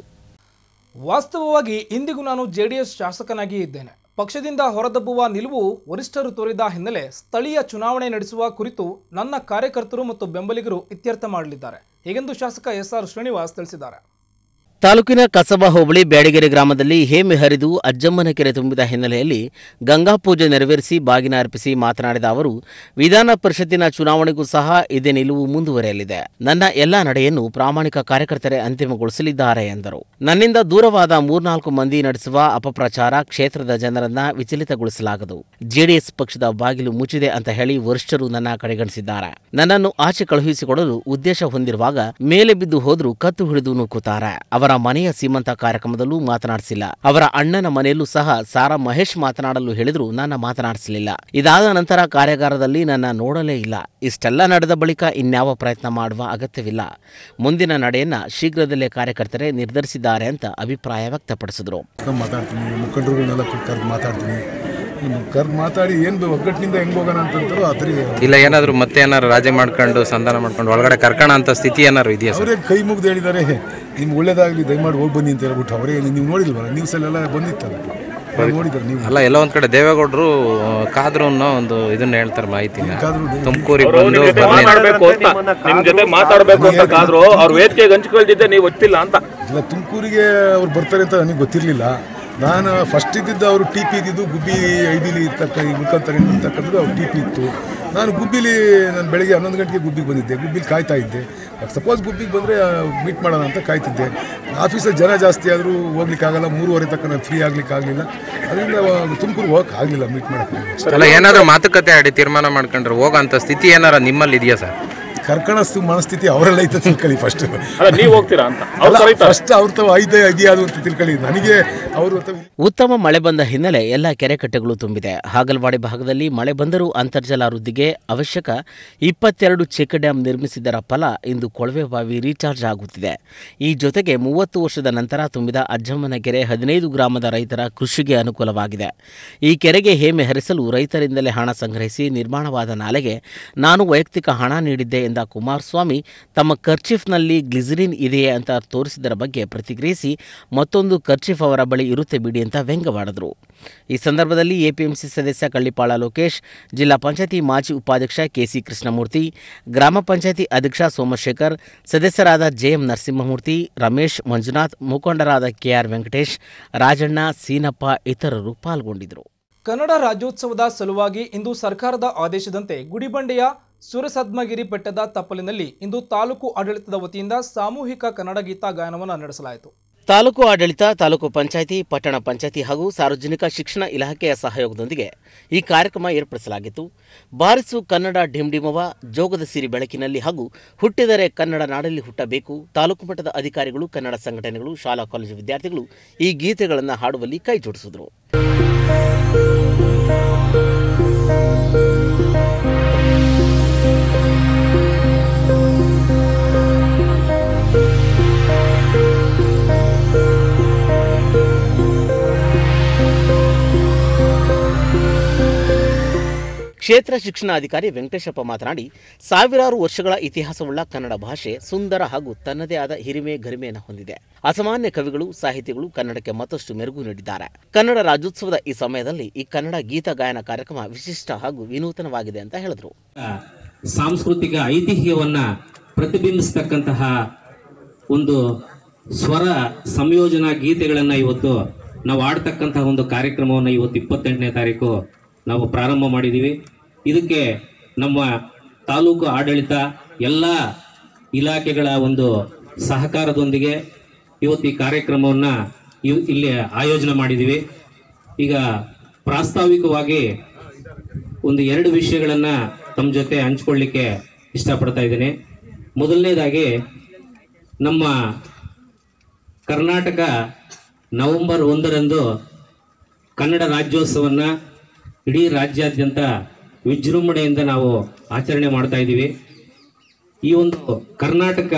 ವಾಸ್ತವವಾಗಿ ಇಂದಿಗೂ ನಾನು ಜೆಡಿಎಸ್ ಶಾಸಕನಾಗಿಯೇ ಇದ್ದೇನೆ. ಪಕ್ಷದಿಂದ ಹೊರದಬ್ಬುವ ನಿಲುವು ವರಿಷ್ಠರು ತೋರಿದ ಹಿನ್ನೆಲೆ ಸ್ಥಳೀಯ ಚುನಾವಣೆ ನಡೆಸುವ ಕುರಿತು ನನ್ನ ಕಾರ್ಯಕರ್ತರು ಮತ್ತು ಬೆಂಬಲಿಗರು ಇತ್ಯರ್ಥ ಮಾಡಲಿದ್ದಾರೆ. ಹೀಗೆಂದು ಶಾಸಕ ಎಸ್ಆರ್ ಶ್ರೀನಿವಾಸ್ ತಿಳಿಸಿದ್ದಾರೆ. ತಾಲೂಕಿನ ಕಸಬಾ ಹೋಬಳಿ ಬ್ಯಾಡಿಗೆರೆ ಗ್ರಾಮದಲ್ಲಿ ಹೇಮೆ ಹರಿದು ಅಜ್ಜಮ್ಮನ ಕೆರೆ ತುಂಬಿದ ಹಿನ್ನೆಲೆಯಲ್ಲಿ ಗಂಗಾ ಪೂಜೆ ನೆರವೇರಿಸಿ ಬಾಗಿನ ಅರ್ಪಿಸಿ ಮಾತನಾಡಿದ ಅವರು, ವಿಧಾನ ಪರಿಷತ್ತಿನ ಚುನಾವಣೆಗೂ ಸಹ ಇದೇ ನಿಲುವು ಮುಂದುವರೆಯಲಿದೆ. ನನ್ನ ಎಲ್ಲಾ ನಡೆಯನ್ನು ಪ್ರಾಮಾಣಿಕ ಕಾರ್ಯಕರ್ತರೇ ಅಂತಿಮಗೊಳಿಸಲಿದ್ದಾರೆ ಎಂದರು. ನನ್ನಿಂದ ದೂರವಾದ ಮೂರ್ನಾಲ್ಕು ಮಂದಿ ನಡೆಸುವ ಅಪಪ್ರಚಾರ ಕ್ಷೇತ್ರದ ಜನರನ್ನ ವಿಚಲಿತಗೊಳಿಸಲಾಗದು. ಜೆಡಿಎಸ್ ಪಕ್ಷದ ಬಾಗಿಲು ಮುಚ್ಚಿದೆ ಅಂತ ಹೇಳಿ ವರಿಷ್ಠರು ನನ್ನ ಕಡೆಗಣಿಸಿದ್ದಾರೆ. ನನ್ನನ್ನು ಆಚೆ ಕಳುಹಿಸಿಕೊಡಲು ಉದ್ದೇಶ ಹೊಂದಿರುವಾಗ ಮೇಲೆ ಬಿದ್ದು ಹೋದರೂ ಕತ್ತು ಹಿಡಿದು ನೂಕುತ್ತಾರೆ ಅವರ ಅವರ ಮನೆಯ ಸೀಮಂತ ಕಾರ್ಯಕ್ರಮದಲ್ಲೂ ಮಾತನಾಡಿಸಿಲ್ಲ. ಅವರ ಅಣ್ಣನ ಮನೆಯಲ್ಲೂ ಸಹ ಸಾರಾ ಮಹೇಶ್ ಮಾತನಾಡಲು ಹೇಳಿದ್ರು ನನ್ನ ಮಾತನಾಡಿಸಲಿಲ್ಲ. ಇದಾದ ನಂತರ ಕಾರ್ಯಾಗಾರದಲ್ಲಿ ನನ್ನ ನೋಡಲೇ ಇಲ್ಲ. ಇಷ್ಟೆಲ್ಲ ನಡೆದ ಬಳಿಕ ಇನ್ಯಾವ ಪ್ರಯತ್ನ ಮಾಡುವ ಅಗತ್ಯವಿಲ್ಲ. ಮುಂದಿನ ನಡೆಯನ್ನ ಶೀಘ್ರದಲ್ಲೇ ಕಾರ್ಯಕರ್ತರೇ ನಿರ್ಧರಿಸಿದ್ದಾರೆ ಅಂತ ಅಭಿಪ್ರಾಯ ವ್ಯಕ್ತಪಡಿಸಿದರು. ಮಾತಾಡ್ತೀನಿ ಮಾತಾಡ್ತೀನಿ. ಕರೆದು ಮಾತಾಡಿ ಏನು ಒಗ್ಗಟ್ಟಿನಿಂದ ಹೆಂಗೆ ಹೋಗೋಣ ಅಂತಂತಾರೋ ಆ ಇಲ್ಲ ಏನಾದರೂ ಮತ್ತೆ ಏನಾದ್ರು ರಾಜಿ ಮಾಡ್ಕೊಂಡು ಸಂಧಾನ ಮಾಡ್ಕೊಂಡು ಒಳಗಡೆ ಕರ್ಕೋಣ ಅಂತ ಸ್ಥಿತಿ ಏನಾದ್ರು ಇದೆಯಾ ಸರ್? ಅವರೇ ಕೈ ಮುಗ್ದು ಹೇಳಿದ್ದಾರೆ. ನಿಮ್ಗೆ ಒಳ್ಳೇದಾಗಲಿ ದಯಮಾಡಿ ಹೋಗಿ ಬನ್ನಿ ಅಂತ ಹೇಳ್ಬಿಟ್ಟು ಅವರೇ ನೀವು ನೋಡಿಲ್ವಲ್ಲ ನ್ಯೂಸಲ್ಲೆಲ್ಲ ಬಂದಿತ್ತಲ್ಲ? ಅವ್ರು ನೋಡಿದ್ದಾರೆ ನೀವು. ಅಲ್ಲ ಎಲ್ಲ ಒಂದ್ ಕಡೆ ದೇವೇಗೌಡರು ಕಾದ್ರು ಅನ್ನೋ ಒಂದು ಇದನ್ನ ಹೇಳ್ತಾರೆ ಮಾಹಿತಿ ತುಮಕೂರಿಗೆ ಬಂದು. ಮಾತಾಡ್ಬೇಕು ಅಂತ ನಿಮ್ ಜೊತೆ ಮಾತಾಡ್ಬೇಕು ಅಂತ ಕಾದ್ರು ಅವ್ರ ವೇದಿಕೆಗೆ ಹಂಚ್ಕೊಳ್ತಿದ್ದೆ ನೀವು ಗೊತ್ತಿಲ್ಲ ಅಂತ. ಇಲ್ಲ ತುಮಕೂರಿಗೆ ಅವ್ರು ಬರ್ತಾರೆ ಅಂತ ನನಗೆ ಗೊತ್ತಿರಲಿಲ್ಲ. ನಾನು ಫಸ್ಟ್ ಇದ್ದಿದ್ದು ಅವರು ಟಿ ಪಿ ಇದ್ದಿದ್ದು, ಗುಬ್ಬಿ ಐಬಿಲಿ ಇರ್ತಕ್ಕ ಮುಖಾಂತರ ಇರ್ತಕ್ಕಂಥದ್ದು ಅವ್ರು ಟಿ ಪಿ ಇತ್ತು. ನಾನು ಗುಬ್ಬಿಲಿ ನಾನು ಬೆಳಗ್ಗೆ ಹನ್ನೊಂದು ಗಂಟೆಗೆ ಗುಬ್ಬಿಗೆ ಬಂದಿದ್ದೆ. ಗುಬ್ಬಿಲಿ ಕಾಯ್ತಾ ಇದ್ದೆ. ಸಪೋಸ್ ಗುಬ್ಬಿಗೆ ಬಂದರೆ ಮೀಟ್ ಮಾಡೋಣ ಅಂತ ಕಾಯ್ತಿದ್ದೆ. ಆಫೀಸಲ್ಲಿ ಜನ ಜಾಸ್ತಿ ಆದರೂ ಹೋಗ್ಲಿಕ್ಕಾಗಲ್ಲ ಮೂರುವರೆ ತನಕ ನಾನು ಫ್ರೀ ಆಗ್ಲಿಕ್ಕೆ ಆಗಲಿಲ್ಲ. ಅದರಿಂದ ತುಮಕೂರು ಹೋಗಕ್ಕೆ ಆಗಲಿಲ್ಲ ಮೀಟ್ ಮಾಡೋಕ್ಕೆ ಏನಾದ್ರು ಮಾತುಕತೆ ಆಡಿ ತೀರ್ಮಾನ ಮಾಡ್ಕೊಂಡ್ರೆ ಹೋಗೋಂಥ ಸ್ಥಿತಿ ಏನಾರ ನಿಮ್ಮಲ್ಲಿ ಇದೆಯಾ ಸರ್? ಕರ್ಕಣಸ್ತು ಮನಸ್ಥಿತಿ ಅವರೆಲ್ಲ ಐತೆ ತಿಳ್ಕೊಳ್ಳಿ ಫಸ್ಟ್ ಅಲ್ಲ ನೀವು ಹೋಗ್ತೀರಾ ಅಂತ. ಫಸ್ಟ್ ಅವ್ರ ತಾವು ಐದೇ ಇದೆಯಾದ್ರು ಅಂತ ತಿಳ್ಕೊಳ್ಳಿ. ನನಗೆ ಅವರು ಉತ್ತಮ ಮಳೆ ಬಂದ ಹಿನ್ನೆಲೆ ಎಲ್ಲ ಕೆರೆಕಟ್ಟೆಗಳು ತುಂಬಿದೆ. ಹಾಗಲವಾಡಿ ಭಾಗದಲ್ಲಿ ಮಳೆ ಬಂದರೂ ಅಂತರ್ಜಲ ವೃದ್ಧಿಗೆ ಅವಶ್ಯಕ ಇಪ್ಪತ್ತೆರಡು ಚೆಕ್ ಡ್ಯಾಂ ನಿರ್ಮಿಸಿದ್ದರ ಫಲ ಇಂದು ಕೊಳವೆ ಬಾವಿ ರೀಚಾರ್ಜ್ ಆಗುತ್ತಿದೆ. ಈ ಜೊತೆಗೆ ಮೂವತ್ತು ವರ್ಷದ ನಂತರ ತುಂಬಿದ ಅಜ್ಜಮ್ಮನ ಕೆರೆ ಹದಿನೈದು ಗ್ರಾಮದ ರೈತರ ಕೃಷಿಗೆ ಅನುಕೂಲವಾಗಿದೆ. ಈ ಕೆರೆಗೆ ಹೇಮೆ ಹರಿಸಲು ರೈತರಿಂದಲೇ ಹಣ ಸಂಗ್ರಹಿಸಿ ನಿರ್ಮಾಣವಾದ ನಾಲೆಗೆ ನಾನು ವೈಯಕ್ತಿಕ ಹಣ ನೀಡಿದ್ದೆ ಎಂದ ಕುಮಾರಸ್ವಾಮಿ ತಮ್ಮ ಕರ್ಚಿಫ್ನಲ್ಲಿ ಗ್ಲಿಸರಿನ್ ಇದೆಯೇ ಅಂತ ತೋರಿಸಿದರ ಬಗ್ಗೆ ಪ್ರತಿಕ್ರಿಯಿಸಿ ಮತ್ತೊಂದು ಕರ್ಚಿಫ್ ಅವರ ಬಳಿ ಇರುತ್ತೆ ಬಿಡಿ ಅಂತ ವ್ಯಂಗ್ಯವಾಡಿದರು. ಈ ಸಂದರ್ಭದಲ್ಲಿ ಎಪಿಎಂಸಿ ಸದಸ್ಯ ಕಳ್ಳಿಪಾಳ ಲೋಕೇಶ್, ಜಿಲ್ಲಾ ಪಂಚಾಯತಿ ಮಾಜಿ ಉಪಾಧ್ಯಕ್ಷ ಕೆಸಿ ಕೃಷ್ಣಮೂರ್ತಿ, ಗ್ರಾಮ ಪಂಚಾಯತಿ ಅಧ್ಯಕ್ಷ ಸೋಮಶೇಖರ್, ಸದಸ್ಯರಾದ ಜೆಎಂ ನರಸಿಂಹಮೂರ್ತಿ, ರಮೇಶ್ ಮಂಜುನಾಥ್, ಮುಖಂಡರಾದ ಕೆಆರ್ ವೆಂಕಟೇಶ್, ರಾಜಣ್ಣ, ಸೀನಪ್ಪ ಇತರರು ಪಾಲ್ಗೊಂಡಿದ್ದರು. ಕನ್ನಡ ರಾಜ್ಯೋತ್ಸವದ ಸಲುವಾಗಿ ಇಂದು ಸರ್ಕಾರದ ಆದೇಶದಂತೆ ಗುಡಿಬಂಡೆಯ ಸುರಸದ್ಮಗಿರಿ ಬೆಟ್ಟದ ತಪ್ಪಲಿನಲ್ಲಿ ಇಂದು ತಾಲೂಕು ಆಡಳಿತದ ವತಿಯಿಂದ ಸಾಮೂಹಿಕ ಕನ್ನಡ ಗೀತಾ ಗಾಯನವನ್ನು ನಡೆಸಲಾಯಿತು. ತಾಲೂಕು ಆಡಳಿತ, ತಾಲೂಕು ಪಂಚಾಯಿತಿ, ಪಟ್ಟಣ ಪಂಚಾಯಿತಿ ಹಾಗೂ ಸಾರ್ವಜನಿಕ ಶಿಕ್ಷಣ ಇಲಾಖೆಯ ಸಹಯೋಗದೊಂದಿಗೆ ಈ ಕಾರ್ಯಕ್ರಮ ಏರ್ಪಡಿಸಲಾಗಿತ್ತು. ಬಾರಿಸು ಕನ್ನಡ ಡಿಂಡಿಮವ ಜೋಗದ ಸಿರಿ ಬೆಳಕಿನಲ್ಲಿ ಹಾಗೂ ಹುಟ್ಟಿದರೆ ಕನ್ನಡ ನಾಡಲ್ಲಿ ಹುಟ್ಟಬೇಕು, ತಾಲೂಕು ಮಟ್ಟದ ಅಧಿಕಾರಿಗಳು, ಕನ್ನಡ ಸಂಘಟನೆಗಳು, ಶಾಲಾ ಕಾಲೇಜು ವಿದ್ಯಾರ್ಥಿಗಳು ಈ ಗೀತೆಗಳನ್ನು ಹಾಡುವಲ್ಲಿ ಕೈ ಕ್ಷೇತ್ರ ಶಿಕ್ಷಣಾಧಿಕಾರಿ ವೆಂಕಟೇಶಪ್ಪ ಮಾತನಾಡಿ, ಸಾವಿರಾರು ವರ್ಷಗಳ ಇತಿಹಾಸವುಳ್ಳ ಕನ್ನಡ ಭಾಷೆ ಸುಂದರ ಹಾಗೂ ತನ್ನದೇ ಆದ ಹಿರಿಮೆ ಗರಿಮೆಯನ್ನು ಹೊಂದಿದೆ. ಅಸಾಮಾನ್ಯ ಕವಿಗಳು, ಸಾಹಿತಿಗಳು ಕನ್ನಡಕ್ಕೆ ಮತ್ತಷ್ಟು ಮೆರುಗು ನೀಡಿದ್ದಾರೆ. ಕನ್ನಡ ರಾಜ್ಯೋತ್ಸವದ ಈ ಸಮಯದಲ್ಲಿ ಈ ಕನ್ನಡ ಗೀತ ಗಾಯನ ಕಾರ್ಯಕ್ರಮ ವಿಶಿಷ್ಟ ಹಾಗೂ ವಿನೂತನವಾಗಿದೆ ಅಂತ ಹೇಳಿದರು. ಸಾಂಸ್ಕೃತಿಕ ಐತಿಹ್ಯವನ್ನ ಪ್ರತಿಬಿಂಬಿಸ್ತಕ್ಕಂತಹ ಒಂದು ಸ್ವರ ಸಂಯೋಜನಾ ಗೀತೆಗಳನ್ನ ಇವತ್ತು ನಾವು ಆಡ್ತಕ್ಕಂತಹ ಒಂದು ಕಾರ್ಯಕ್ರಮವನ್ನು ಇವತ್ತು ಇಪ್ಪತ್ತೆಂಟನೇ ತಾರೀಕು ನಾವು ಪ್ರಾರಂಭ ಮಾಡಿದ್ದೀವಿ ಇದಕ್ಕೆ ನಮ್ಮ ತಾಲೂಕು ಆಡಳಿತ ಎಲ್ಲ ಇಲಾಖೆಗಳ ಒಂದು ಸಹಕಾರದೊಂದಿಗೆ ಇವತ್ತು ಈ ಕಾರ್ಯಕ್ರಮವನ್ನು ಇಲ್ಲಿ ಆಯೋಜನೆ ಮಾಡಿದ್ದೀವಿ. ಈಗ ಪ್ರಾಸ್ತಾವಿಕವಾಗಿ ಒಂದು ಎರಡು ವಿಷಯಗಳನ್ನು ತಮ್ಮ ಜೊತೆ ಹಂಚ್ಕೊಳ್ಳಿಕ್ಕೆ ಇಷ್ಟಪಡ್ತಾ ಇದ್ದೀನಿ. ಮೊದಲನೇದಾಗಿ ನಮ್ಮ ಕರ್ನಾಟಕ ನವೆಂಬರ್ ಒಂದರಂದು ಕನ್ನಡ ರಾಜ್ಯೋತ್ಸವನ್ನ ಇಡೀ ರಾಜ್ಯಾದ್ಯಂತ ವಿಜೃಂಭಣೆಯಿಂದ ನಾವು ಆಚರಣೆ ಮಾಡ್ತಾ ಇದ್ದೀವಿ. ಈ ಒಂದು ಕರ್ನಾಟಕ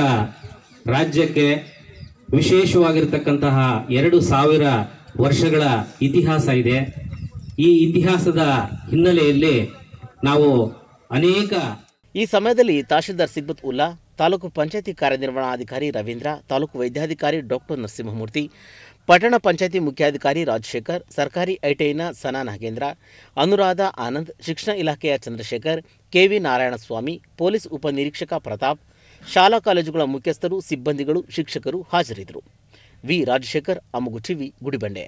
ರಾಜ್ಯಕ್ಕೆ ವಿಶೇಷವಾಗಿರ್ತಕ್ಕಂತಹ ಎರಡು ಸಾವಿರ ವರ್ಷಗಳ ಇತಿಹಾಸ ಇದೆ. ಈ ಇತಿಹಾಸದ ಹಿನ್ನೆಲೆಯಲ್ಲಿ ನಾವು ಅನೇಕ ಈ ಸಮಯದಲ್ಲಿ ತಹಶೀಲ್ದಾರ್ ಸಿಗ್ಬತ್ ಉಲ್ಲಾ, ತಾಲೂಕು ಪಂಚಾಯತಿ ಕಾರ್ಯನಿರ್ವಹಣಾಧಿಕಾರಿ ರವೀಂದ್ರ, ತಾಲೂಕು ವೈದ್ಯಾಧಿಕಾರಿ ಡಾಕ್ಟರ್ ನರಸಿಂಹಮೂರ್ತಿ ಪಟ್ಟಣ ಪಂಚಾಯತಿ ಮುಖ್ಯಾಧಿಕಾರಿ ರಾಜಶೇಖರ್, ಸರ್ಕಾರಿ ಐಟಿಐನ ಸನಾ ನಾಗೇಂದ್ರ, ಅನುರಾಧ ಆನಂದ್, ಶಿಕ್ಷಣ ಇಲಾಖೆಯ Chandrashekar, K V Narayanaswamy, police ಉಪನಿರೀಕ್ಷಕ Pratap, ಶಾಲಾ ಕಾಲೇಜುಗಳ ಮುಖ್ಯಸ್ಥರು, ಸಿಬ್ಬಂದಿಗಳು, ಶಿಕ್ಷಕರು ಹಾಜರಿದ್ದರು. ವಿ. ರಾಜಶೇಖರ್, ಅಮುಗು ಟಿವಿ, ಗುಡಿಬಂಡೆ.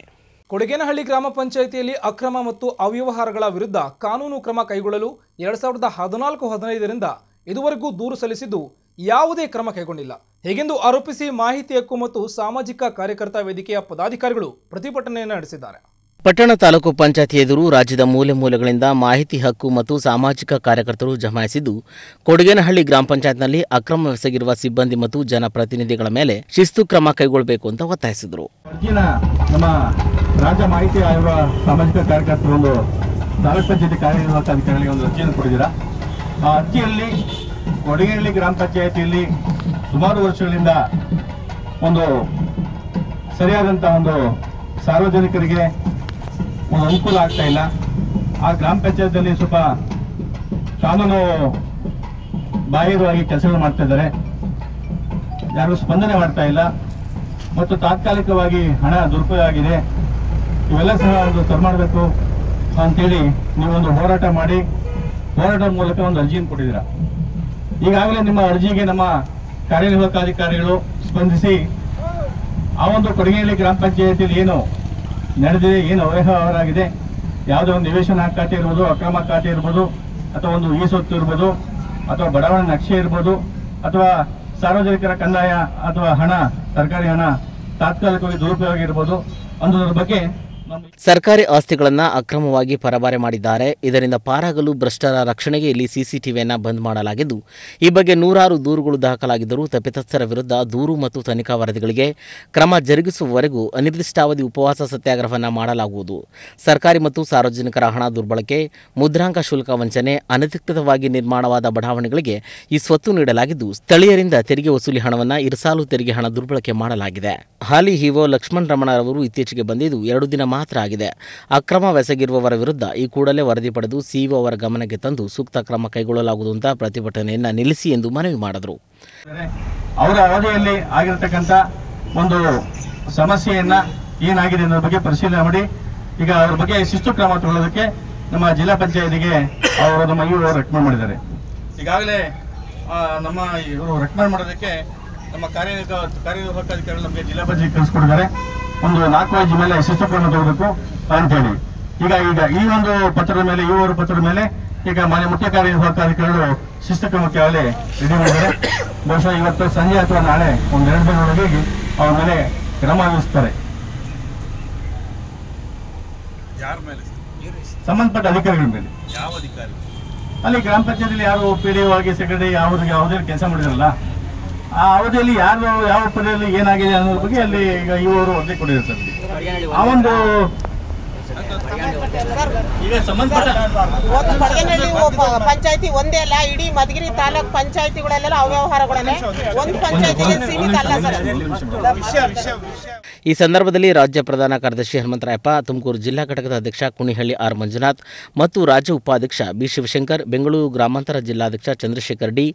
ಕೊಡಗೇನಹಳ್ಳಿ ಗ್ರಾಮ ಪಂಚಾಯಿತಿಯಲ್ಲಿ ಅಕ್ರಮ ಮತ್ತು ಅವ್ಯವಹಾರಗಳ ವಿರುದ್ಧ ಕಾನೂನು ಕ್ರಮ ಕೈಗೊಳ್ಳಲು ಎರಡ್ ಸಾವಿರದ ಹದಿನಾಲ್ಕು ಹದಿನೈದರಿಂದ ಇದುವರೆಗೂ ದೂರು ಸಲ್ಲಿಸಿದ್ದು ಯಾವುದೇ ಕ್ರಮ ಕೈಗೊಂಡಿಲ್ಲ. ಹೇಗೆಂದು ಆರೋಪಿಸಿ ಮಾಹಿತಿ ಹಕ್ಕು ಮತ್ತು ಸಾಮಾಜಿಕ ಕಾರ್ಯಕರ್ತ ವೇದಿಕೆಯ ಪದಾಧಿಕಾರಿಗಳು ಪ್ರತಿಭಟನೆಯನ್ನು ನಡೆಸಿದ್ದಾರೆ. ಪಟ್ಟಣ ತಾಲೂಕು ಪಂಚಾಯತಿ ಎದುರು ರಾಜ್ಯದ ಮೂಲೆ ಮೂಲೆಗಳಿಂದ ಮಾಹಿತಿ ಹಕ್ಕು ಮತ್ತು ಸಾಮಾಜಿಕ ಕಾರ್ಯಕರ್ತರು ಜಮಾಯಿಸಿದ್ದು ಕೊಡಗೇನಹಳ್ಳಿ ಗ್ರಾಮ ಪಂಚಾಯತ್ನಲ್ಲಿ ಅಕ್ರಮವೆಸಗಿರುವ ಸಿಬ್ಬಂದಿ ಮತ್ತು ಜನಪ್ರತಿನಿಧಿಗಳ ಮೇಲೆ ಶಿಸ್ತು ಕ್ರಮ ಕೈಗೊಳ್ಳಬೇಕು ಅಂತ ಒತ್ತಾಯಿಸಿದರು. ನಮ್ಮ ರಾಜ್ಯ ಮಾಹಿತಿ ಆಯೋಗ ಸಾಮಾಜಿಕ ಕಾರ್ಯಕರ್ತರು ಒಂದು ತಾಲೂಕು ಪಂಚಾಯತಿ ಕಾರ್ಯನಿರ್ವಾಹಕ ಅಧಿಕಾರಿಗಳಿಗೆ ಒಂದು ಅರ್ಜಿಯನ್ನು ಕೊಟ್ಟಿದ್ದೀರಾ? ಆ ಅರ್ಜಿಯಲ್ಲಿ ಕೊಡಗೇನಹಳ್ಳಿ ಗ್ರಾಮ ಪಂಚಾಯತಿಯಲ್ಲಿ ಸುಮಾರು ವರ್ಷಗಳಿಂದ ಒಂದು ಸರಿಯಾದಂಥ ಒಂದು ಸಾರ್ವಜನಿಕರಿಗೆ ಒಂದು ಅನುಕೂಲ ಆಗ್ತಾ ಇಲ್ಲ. ಆ ಗ್ರಾಮ ಪಂಚಾಯತಿಯಲ್ಲಿ ಸ್ವಲ್ಪ ಕಾನೂನು ಬಾಹಿರವಾಗಿ ಕೆಲಸಗಳು ಮಾಡ್ತಾ ಇದ್ದಾರೆ. ಯಾರು ಸ್ಪಂದನೆ ಮಾಡ್ತಾ ಇಲ್ಲ. ಮತ್ತು ತಾತ್ಕಾಲಿಕವಾಗಿ ಹಣ ದುರುಪಯೋಗ ಆಗಿದೆ. ಇವೆಲ್ಲ ಸಹ ಒಂದು ಸರಿ ಮಾಡಬೇಕು ಅಂತೇಳಿ ನೀವೊಂದು ಹೋರಾಟ ಮಾಡಿ, ಹೋರಾಟದ ಮೂಲಕ ಒಂದು ಅರ್ಜಿಯನ್ನು ಕೊಟ್ಟಿದ್ದೀರಾ? ಈಗಾಗಲೇ ನಿಮ್ಮ ಅರ್ಜಿಗೆ ನಮ್ಮ ಕಾರ್ಯನಿರ್ವಾಹಕ ಅಧಿಕಾರಿಗಳು ಸ್ಪಂದಿಸಿ ಆ ಒಂದು ಕೊಡಗೇಹಳ್ಳಿ ಗ್ರಾಮ ಪಂಚಾಯತಿಯಲ್ಲಿ ಏನು ನಡೆದಿದೆ, ಏನು ಅವ್ಯವಹಾರ ಆಗಿದೆ ಯಾವುದೋ ಒಂದು ನಿವೇಶನ ಖಾತೆ ಇರ್ಬೋದು, ಅಕ್ರಮ ಖಾತೆ ಇರ್ಬೋದು, ಅಥವಾ ಒಂದು ಈ ಸೊತ್ತು ಇರ್ಬೋದು, ಅಥವಾ ಬಡಾವಣೆ ನಕ್ಷೆ ಇರ್ಬೋದು, ಅಥವಾ ಸಾರ್ವಜನಿಕರ ಕಂದಾಯ ಅಥವಾ ಹಣ ಸರ್ಕಾರಿ ಹಣ ತಾತ್ಕಾಲಿಕವಾಗಿ ದುರುಪಯೋಗ ಇರ್ಬೋದು ಅನ್ನೋದ್ರ ಬಗ್ಗೆ ಸರ್ಕಾರಿ ಆಸ್ತಿಗಳನ್ನು ಅಕ್ರಮವಾಗಿ ಪರಬಾರೆ ಮಾಡಿದ್ದಾರೆ. ಇದರಿಂದ ಪಾರಾಗಲು ಭ್ರಷ್ಟರ ರಕ್ಷಣೆಗೆ ಇಲ್ಲಿ ಸಿಸಿಟಿವಿಯನ್ನು ಬಂದ್ ಮಾಡಲಾಗಿದ್ದು, ಈ ಬಗ್ಗೆ ನೂರಾರು ದೂರುಗಳು ದಾಖಲಾಗಿದ್ದರೂ ತಪ್ಪಿತಸ್ಥರ ವಿರುದ್ಧ ದೂರು ಮತ್ತು ತನಿಖಾ ವರದಿಗಳಿಗೆ ಕ್ರಮ ಜರುಗಿಸುವವರೆಗೂ ಅನಿರ್ದಿಷ್ಟಾವಧಿ ಉಪವಾಸ ಸತ್ಯಾಗ್ರಹವನ್ನು ಮಾಡಲಾಗುವುದು. ಸರ್ಕಾರಿ ಮತ್ತು ಸಾರ್ವಜನಿಕರ ಹಣ ದುರ್ಬಳಕೆ, ಮುದ್ರಾಂಕ ಶುಲ್ಕ ವಂಚನೆ, ಅನಧಿಕೃತವಾಗಿ ನಿರ್ಮಾಣವಾದ ಬಡಾವಣೆಗಳಿಗೆ ಈ ಸ್ವತ್ತು ನೀಡಲಾಗಿದ್ದು, ಸ್ಥಳೀಯರಿಂದ ತೆರಿಗೆ ವಸೂಲಿ ಹಣವನ್ನು ಇರಸಾಲು ತೆರಿಗೆ ಹಣ ದುರ್ಬಳಕೆ ಮಾಡಲಾಗಿದೆ. ಹಾಲಿ ಹಿಒ ಲಕ್ಷ್ಮಣ ರಮಣರವರು ಇತ್ತೀಚೆಗೆ ಬಂದಿದ್ದು ಎರಡು ದಿನ ಮಾತ್ರ ಆಗಿದೆ. ಅಕ್ರಮವೆಸಗಿರುವವರ ವಿರುದ್ಧ ಈ ಕೂಡಲೇ ವರದಿ ಪಡೆದು ಸಿಇಒ ಅವರ ಗಮನಕ್ಕೆ ತಂದು ಸೂಕ್ತ ಕ್ರಮ ಕೈಗೊಳ್ಳಲಾಗುವುದು ಅಂತ ಪ್ರತಿಭಟನೆಯನ್ನು ನಿಲ್ಲಿಸಿ ಎಂದು ಮನವಿ ಮಾಡಿದರು. ಅವರ ಅವಧಿಯಲ್ಲಿ ಆಗಿರತಕ್ಕಂಥ ಒಂದು ಸಮಸ್ಯೆಯನ್ನ ಏನಾಗಿದೆ ಅನ್ನೋದ್ರ ಬಗ್ಗೆ ಪರಿಶೀಲನೆ ಮಾಡಿ, ಈಗ ಅವ್ರ ಬಗ್ಗೆ ಶಿಸ್ತು ಕ್ರಮ ತಗೊಳ್ಳೋದಕ್ಕೆ ನಮ್ಮ ಜಿಲ್ಲಾ ಪಂಚಾಯತಿಗೆ ಅವರು ನಮ್ಮ ಇವರು ರೆಕಮೆಂಡ್ ಮಾಡಿದ್ದಾರೆ. ಈಗಾಗಲೇ ನಮ್ಮ ಇವರು ರೆಕಮೆಂಡ್ ಮಾಡೋದಕ್ಕೆ ನಮ್ಮ ಕಾರ್ಯನಿರ್ವಾಹಕ ಕಾರ್ಯನಿರ್ವಾಹಕ ಅಧಿಕಾರಿಗಳು ನಮಗೆ ಜಿಲ್ಲಾ ಪಂಚಾಯತ್ ಕಳಿಸ್ಕೊಟ್ಟಿದ್ದಾರೆ. ಒಂದು ನಾಲ್ಕು ಐದು ಮೇಲೆ ಶಿಸ್ತು ಕ್ರಮ ತಗೋಬೇಕು ಅಂತ ಹೇಳಿ ಈಗ ಈಗ ಈ ಒಂದು ಪತ್ರದ ಮೇಲೆ ಈ ಒಂದು ಪತ್ರದ ಮೇಲೆ ಈಗ ಮಾನ್ಯ ಮುಖ್ಯ ಕಾರ್ಯನಿರ್ವಾಹಕ ಅಧಿಕಾರಿಗಳು ಶಿಸ್ತು ಕ್ರಮಕ್ಕೆ ಆಗಲೇ ರೆಡಿ ಮಾಡಿದ್ದಾರೆ. ಬಹುಶಃ ಇವತ್ತು ಸಂಜೆ ಅಥವಾ ನಾಳೆ ಒಂದ್ ಎರಡು ದಿನದೊಳಗೆ ಅವ್ರ ಮೇಲೆ ಕ್ರಮ ವಹಿಸ್ತಾರೆ. ಸಂಬಂಧಪಟ್ಟ ಅಧಿಕಾರಿಗಳ ಮೇಲೆ. ಯಾವ ಅಧಿಕಾರಿ? ಅಲ್ಲಿ ಗ್ರಾಮ ಪಂಚಾಯಿತಿಯಲ್ಲಿ ಯಾರು ಪಿ ಡಿ ಆಗಿ ಸೆಕ್ರೆಟರಿ ಯಾವ್ದು ಯಾವುದೇ ಕೆಲಸ ಮಾಡಿದಾರಲ್ಲ ಆ ಅವಧಿಯಲ್ಲಿ ಯಾರು, ಯಾವ ಪದವಿಯಲ್ಲಿ ಏನಾಗಿದೆ ಅನ್ನೋದ್ರ ಬಗ್ಗೆ ಅಲ್ಲಿ ಈಗ ಇವರು ವರದಿ ಕೊಟ್ಟಿದ್ದಾರೆ ಸರ್. ಆ ಒಂದು ಈಗ ಸಂಬಂಧಪಟ್ಟ ಒಂದು ಕೊಡಗೇನಹಳ್ಳಿ ಪಂಚಾಯತಿ ಒಂದೇ ಅಲ್ಲ ಇಡೀ ಮಧುಗಿರಿ ತಾಲೂಕ್ ಪಂಚಾಯತಿಗಳಲ್ಲೆಲ್ಲ ಅವ್ಯವಹಾರಗಳನ್ನೇ. ಒಂದು ಪಂಚಾಯತಿಗೆ ಸೀಮಿತ ಅಲ್ಲ ಸರ್. ಈ ಸಂದರ್ಭದಲ್ಲಿ ರಾಜ್ಯ ಪ್ರಧಾನ ಕಾರ್ಯದರ್ಶಿ ಹನುಮಂತರಾಯಪ್ಪ ತುಮಕೂರು ಜಿಲ್ಲಾ ಘಟಕದ ಅಧ್ಯಕ್ಷ ಕುಣಿಹಳ್ಳಿ ಆರ್ ಮಂಜುನಾಥ್ ಮತ್ತು ರಾಜ್ಯ ಉಪಾಧ್ಯಕ್ಷ ಬಿ ಶಿವಶಂಕರ್ ಬೆಂಗಳೂರು ಗ್ರಾಮಾಂತರ ಜಿಲ್ಲಾಧ್ಯಕ್ಷ ಚಂದ್ರಶೇಖರ್ ಡಿ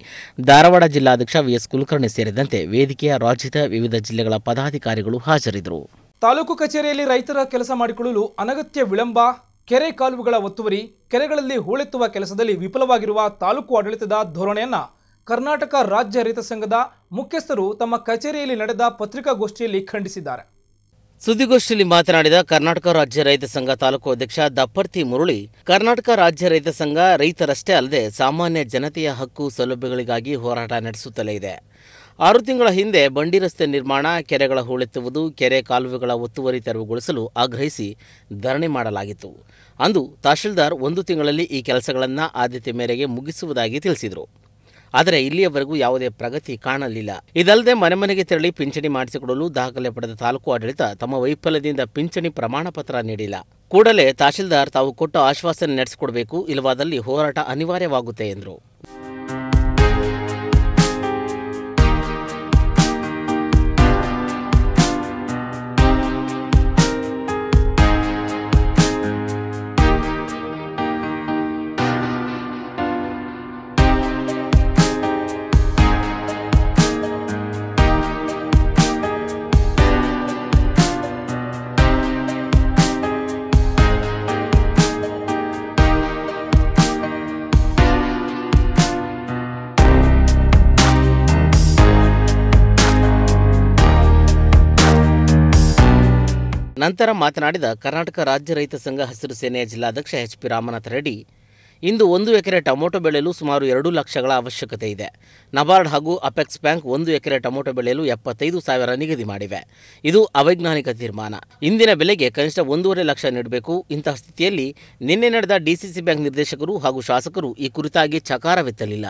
ಧಾರವಾಡ ಜಿಲ್ಲಾಧ್ಯಕ್ಷ ವಿಎಸ್ ಕುಲಕರ್ಣಿ ಸೇರಿದಂತೆ ವೇದಿಕೆಯ ರಾಜ್ಯದ ವಿವಿಧ ಜಿಲ್ಲೆಗಳ ಪದಾಧಿಕಾರಿಗಳು ಹಾಜರಿದ್ದರು. ತಾಲೂಕು ಕಚೇರಿಯಲ್ಲಿ ರೈತರ ಕೆಲಸ ಮಾಡಿಕೊಳ್ಳಲು ಅನಗತ್ಯ ವಿಳಂಬ, ಕೆರೆ ಕಾಲುವೆಗಳ ಒತ್ತುವರಿ, ಕೆರೆಗಳಲ್ಲಿ ಹೂಳೆತ್ತುವ ಕೆಲಸದಲ್ಲಿ ವಿಫಲವಾಗಿರುವ ತಾಲೂಕು ಆಡಳಿತದ ಧೋರಣೆಯನ್ನು ಕರ್ನಾಟಕ ರಾಜ್ಯ ರೈತ ಸಂಘದ ಮುಖ್ಯಸ್ಥರು ತಮ್ಮ ಕಚೇರಿಯಲ್ಲಿ ನಡೆದ ಪತ್ರಿಕಾಗೋಷ್ಠಿಯಲ್ಲಿ ಖಂಡಿಸಿದ್ದಾರೆ. ಸುದ್ದಿಗೋಷ್ಠಿಯಲ್ಲಿ ಮಾತನಾಡಿದ ಕರ್ನಾಟಕ ರಾಜ್ಯ ರೈತ ಸಂಘ ತಾಲೂಕು ಅಧ್ಯಕ್ಷ ದಪ್ಪರ್ತಿ ಮುರುಳಿ, ಕರ್ನಾಟಕ ರಾಜ್ಯ ರೈತ ಸಂಘ ರೈತರಷ್ಟೇ ಅಲ್ಲದೆ ಸಾಮಾನ್ಯ ಜನತೆಯ ಹಕ್ಕು ಸೌಲಭ್ಯಗಳಿಗಾಗಿ ಹೋರಾಟ ನಡೆಸುತ್ತಲೇ ಇದೆ. ಆರು ತಿಂಗಳ ಹಿಂದೆ ಬಂಡಿ ರಸ್ತೆ ನಿರ್ಮಾಣ, ಕೆರೆಗಳ ಹೂಳೆತ್ತುವುದು, ಕೆರೆ ಕಾಲುವೆಗಳ ಒತ್ತುವರಿ ತೆರವುಗೊಳಿಸಲು ಆಗ್ರಹಿಸಿ ಧರಣಿ ಮಾಡಲಾಗಿತ್ತು. ಅಂದು ತಹಶೀಲ್ದಾರ್ ಒಂದು ತಿಂಗಳಲ್ಲಿ ಈ ಕೆಲಸಗಳನ್ನು ಆದ್ಯತೆ ಮೇರೆಗೆ ಮುಗಿಸುವುದಾಗಿ ತಿಳಿಸಿದರು. ಆದರೆ ಇಲ್ಲಿಯವರೆಗೂ ಯಾವುದೇ ಪ್ರಗತಿ ಕಾಣಲಿಲ್ಲ. ಇದಲ್ಲದೆ ಮನೆ ಮನೆಗೆ ತೆರಳಿ ಪಿಂಚಣಿ ಮಾಡಿಸಿಕೊಡಲು ದಾಖಲೆ ಪಡೆದ ತಾಲೂಕು ಆಡಳಿತ ತಮ್ಮ ವೈಫಲ್ಯದಿಂದ ಪಿಂಚಣಿ ಪ್ರಮಾಣ ಪತ್ರ ನೀಡಿಲ್ಲ. ಕೂಡಲೇ ತಹಶೀಲ್ದಾರ್ ತಾವು ಕೊಟ್ಟ ಆಶ್ವಾಸನೆ ನಡೆಸಿಕೊಡಬೇಕು, ಇಲ್ಲವಾದಲ್ಲಿ ಹೋರಾಟ ಅನಿವಾರ್ಯವಾಗುತ್ತೆ ಎಂದರು. ನಂತರ ಮಾತನಾಡಿದ ಕರ್ನಾಟಕ ರಾಜ್ಯ ರೈತ ಸಂಘ ಹಸಿರು ಸೇನೆಯ ಜಿಲ್ಲಾಧ್ಯಕ್ಷ ಎಚ್ ಪಿ ರಾಮನಾಥ ರೆಡ್ಡಿ ಇಂದು ಒಂದು ಎಕರೆ ಟೊಮೊಟೊ ಬೆಳೆಯಲು ಸುಮಾರು ಎರಡು ಲಕ್ಷಗಳ ಅವಶ್ಯಕತೆ ಇದೆ. ನಬಾರ್ಡ್ ಹಾಗೂ ಅಪೆಕ್ಸ್ ಬ್ಯಾಂಕ್ ಒಂದು ಎಕರೆ ಟೊಮೊಟೊ ಬೆಳೆಯಲು ಎಪ್ಪತ್ತೈದು ಸಾವಿರ ನಿಗದಿ ಮಾಡಿವೆ. ಇದು ಅವೈಜ್ಞಾನಿಕ ತೀರ್ಮಾನ. ಇಂದಿನ ಬೆಲೆಗೆ ಕನಿಷ್ಠ ಒಂದೂವರೆ ಲಕ್ಷ ನೀಡಬೇಕು. ಇಂತಹ ಸ್ಥಿತಿಯಲ್ಲಿ ನಿನ್ನೆ ನಡೆದ ಡಿಸಿಸಿ ಬ್ಯಾಂಕ್ ನಿರ್ದೇಶಕರು ಹಾಗೂ ಶಾಸಕರು ಈ ಕುರಿತಾಗಿ ಚಕಾರವೆತ್ತಲಿಲ್ಲ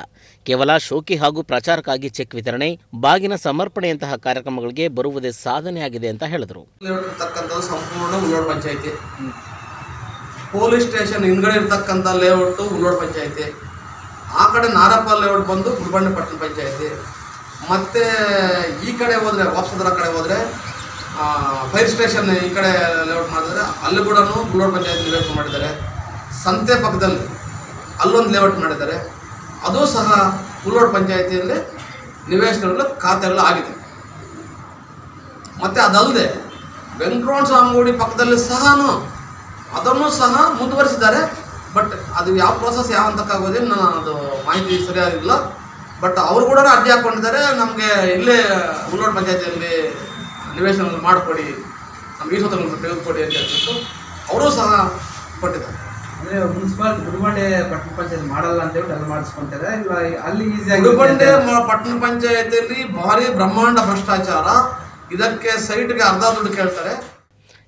ಕೇವಲ ಶೋಕಿ ಹಾಗೂ ಪ್ರಚಾರಕ್ಕಾಗಿ ಚೆಕ್ ವಿತರಣೆ, ಬಾಗಿನ ಸಮರ್ಪಣೆಯಂತಹ ಕಾರ್ಯಕ್ರಮಗಳಿಗೆ ಬರುವುದೇ ಸಾಧನೆಯಾಗಿದೆ ಅಂತ ಹೇಳಿದರು ಇರ್ತಕ್ಕಂಥದ್ದು ಸಂಪೂರ್ಣ ಉಳ್ಳೋಡ್ ಪಂಚಾಯತಿ ಪೊಲೀಸ್ ಸ್ಟೇಷನ್ ಹಿಂದ್ಗಡೆ ಇರ್ತಕ್ಕಂಥ ಲೇಔಟು ಉಳ್ಳೋಡ್ ಪಂಚಾಯತಿ. ಆ ಕಡೆ ನಾರಪ್ಪ ಲೇಔಟ್ ಬಂದು ಗುಲ್ಬಂಡಪಟ್ಟಣ ಪಟ್ಟಣ ಪಂಚಾಯತಿ. ಮತ್ತು ಈ ಕಡೆ ಹೋದರೆ ವಾಪಸದ್ರ ಕಡೆ ಹೋದರೆ ಫೈರ್ ಸ್ಟೇಷನ್ ಈ ಕಡೆ ಲೇಔಟ್ ಮಾಡಿದರೆ, ಅಲ್ಲಿ ಕೂಡ ಗುಳ್ಳೋಡ್ ಪಂಚಾಯತ್ ಲೇಔಟ್ ಮಾಡಿದ್ದಾರೆ. ಸಂತೆ ಪಕ್ಕದಲ್ಲಿ ಅಲ್ಲೊಂದು ಲೇಔಟ್ ಮಾಡಿದ್ದಾರೆ. ಅದು ಸಹ ಉಳ್ಳೋಡ್ ಪಂಚಾಯತಿಯಲ್ಲಿ ನಿವೇಶನಗಳು, ಖಾತೆಗಳು ಆಗಿದೆ. ಮತ್ತು ಅದಲ್ಲದೆ ವೆಂಕಟರಮಣ ಸ್ವಾಮಿ ಗುಡಿ ಪಕ್ಕದಲ್ಲಿ ಸಹ ಅದನ್ನು ಸಹ ಮುಂದುವರಿಸಿದ್ದಾರೆ. ಬಟ್ ಅದು ಯಾವ ಪ್ರೋಸೆಸ್ ಯಾವ ಹಂತಕ್ಕಾಗೋದಿಲ್ಲ ನಾನು ಅದು ಮಾಹಿತಿ ಸರಿಯಾಗಿಲ್ಲ. ಬಟ್ ಅವರು ಕೂಡ ಅರ್ಜಿ ಹಾಕ್ಕೊಂಡಿದ್ದಾರೆ ನಮಗೆ ಇಲ್ಲೇ ಮುನ್ನೋಡ್ ಪಂಚಾಯತಿಯಲ್ಲಿ ನಿವೇಶನ ಮಾಡಿಕೊಡಿ. ನಮ್ಗೆ ಈ ಸ್ವತಂತ್ರ ತೆಗೆದುಕೊಡಿ ಅಂತ ಹೇಳ್ಬಿಟ್ಟು ಅವರು ಸಹ ಕೊಟ್ಟಿದ್ದಾರೆ. ಅಂದರೆ ಮುನ್ಸಿಪಾಲ್ ಗುರುಬಂಡೆ ಪಟ್ಟಣ ಪಂಚಾಯತ್ ಮಾಡಲ್ಲ ಅಂತ ಹೇಳಿ ಅಲ್ಲಿ ಮಾಡಿಸ್ಕೊಂತಾರೆ. ಇಲ್ಲ ಅಲ್ಲಿ ಗುಡಿಬಂಡೆ ಈಸಿಯಾಗಿ ಮ- ಪಟ್ಟಣ ಪಂಚಾಯತಿಯಲ್ಲಿ ಭಾರಿ ಬ್ರಹ್ಮಾಂಡ ಭ್ರಷ್ಟಾಚಾರ. ಇದಕ್ಕೆ ಸೈಟ್ಗೆ ಅರ್ಧ ದುಡ್ಡು ಕೇಳ್ತಾರೆ.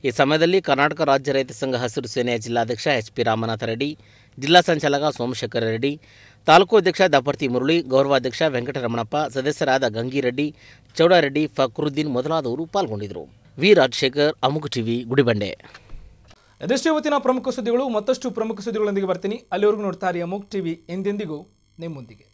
ಈ ಸಮಯದಲ್ಲಿ ಕರ್ನಾಟಕ ರಾಜ್ಯ ರೈತ ಸಂಘ ಹಸಿರು ಸೇನೆಯ ಜಿಲ್ಲಾಧ್ಯಕ್ಷ ಎಚ್ ಪಿ ರಾಮನಾಥ ರೆಡ್ಡಿ, ಜಿಲ್ಲಾ ಸಂಚಾಲಕ ಸೋಮಶೇಖರ ರೆಡ್ಡಿ, ತಾಲೂಕು ಅಧ್ಯಕ್ಷ ದಪರ್ತಿ ಮುರಳಿ ಗೌರವಾಧ್ಯಕ್ಷ ವೆಂಕಟರಮಣಪ್ಪ, ಸದಸ್ಯರಾದ ಗಂಗಿರೆಡ್ಡಿ ಚೌಡಾರೆಡ್ಡಿ, ಫಕ್ರುದ್ದೀನ್ ಮೊದಲಾದವರು ಪಾಲ್ಗೊಂಡಿದ್ದರು. ವಿ. ರಾಜಶೇಖರ್ ಅಮುಖ ಟಿವಿ, ಗುಡಿಬಂಡೆ. ಅದೆಷ್ಟು ಇವತ್ತಿನ ಪ್ರಮುಖ ಸುದ್ದಿಗಳು, ಮತ್ತಷ್ಟು ಪ್ರಮುಖ ಸುದ್ದಿಗಳೊಂದಿಗೆ ಬರ್ತೀನಿ. ಅಲ್ಲಿವರೆಗೂ ನೋಡ್ತಾರೆ ಅಮುಖ ಟಿವಿ. ಎಂದೆಂದಿಗೂ ನಿಮ್ಮೊಂದಿಗೆ.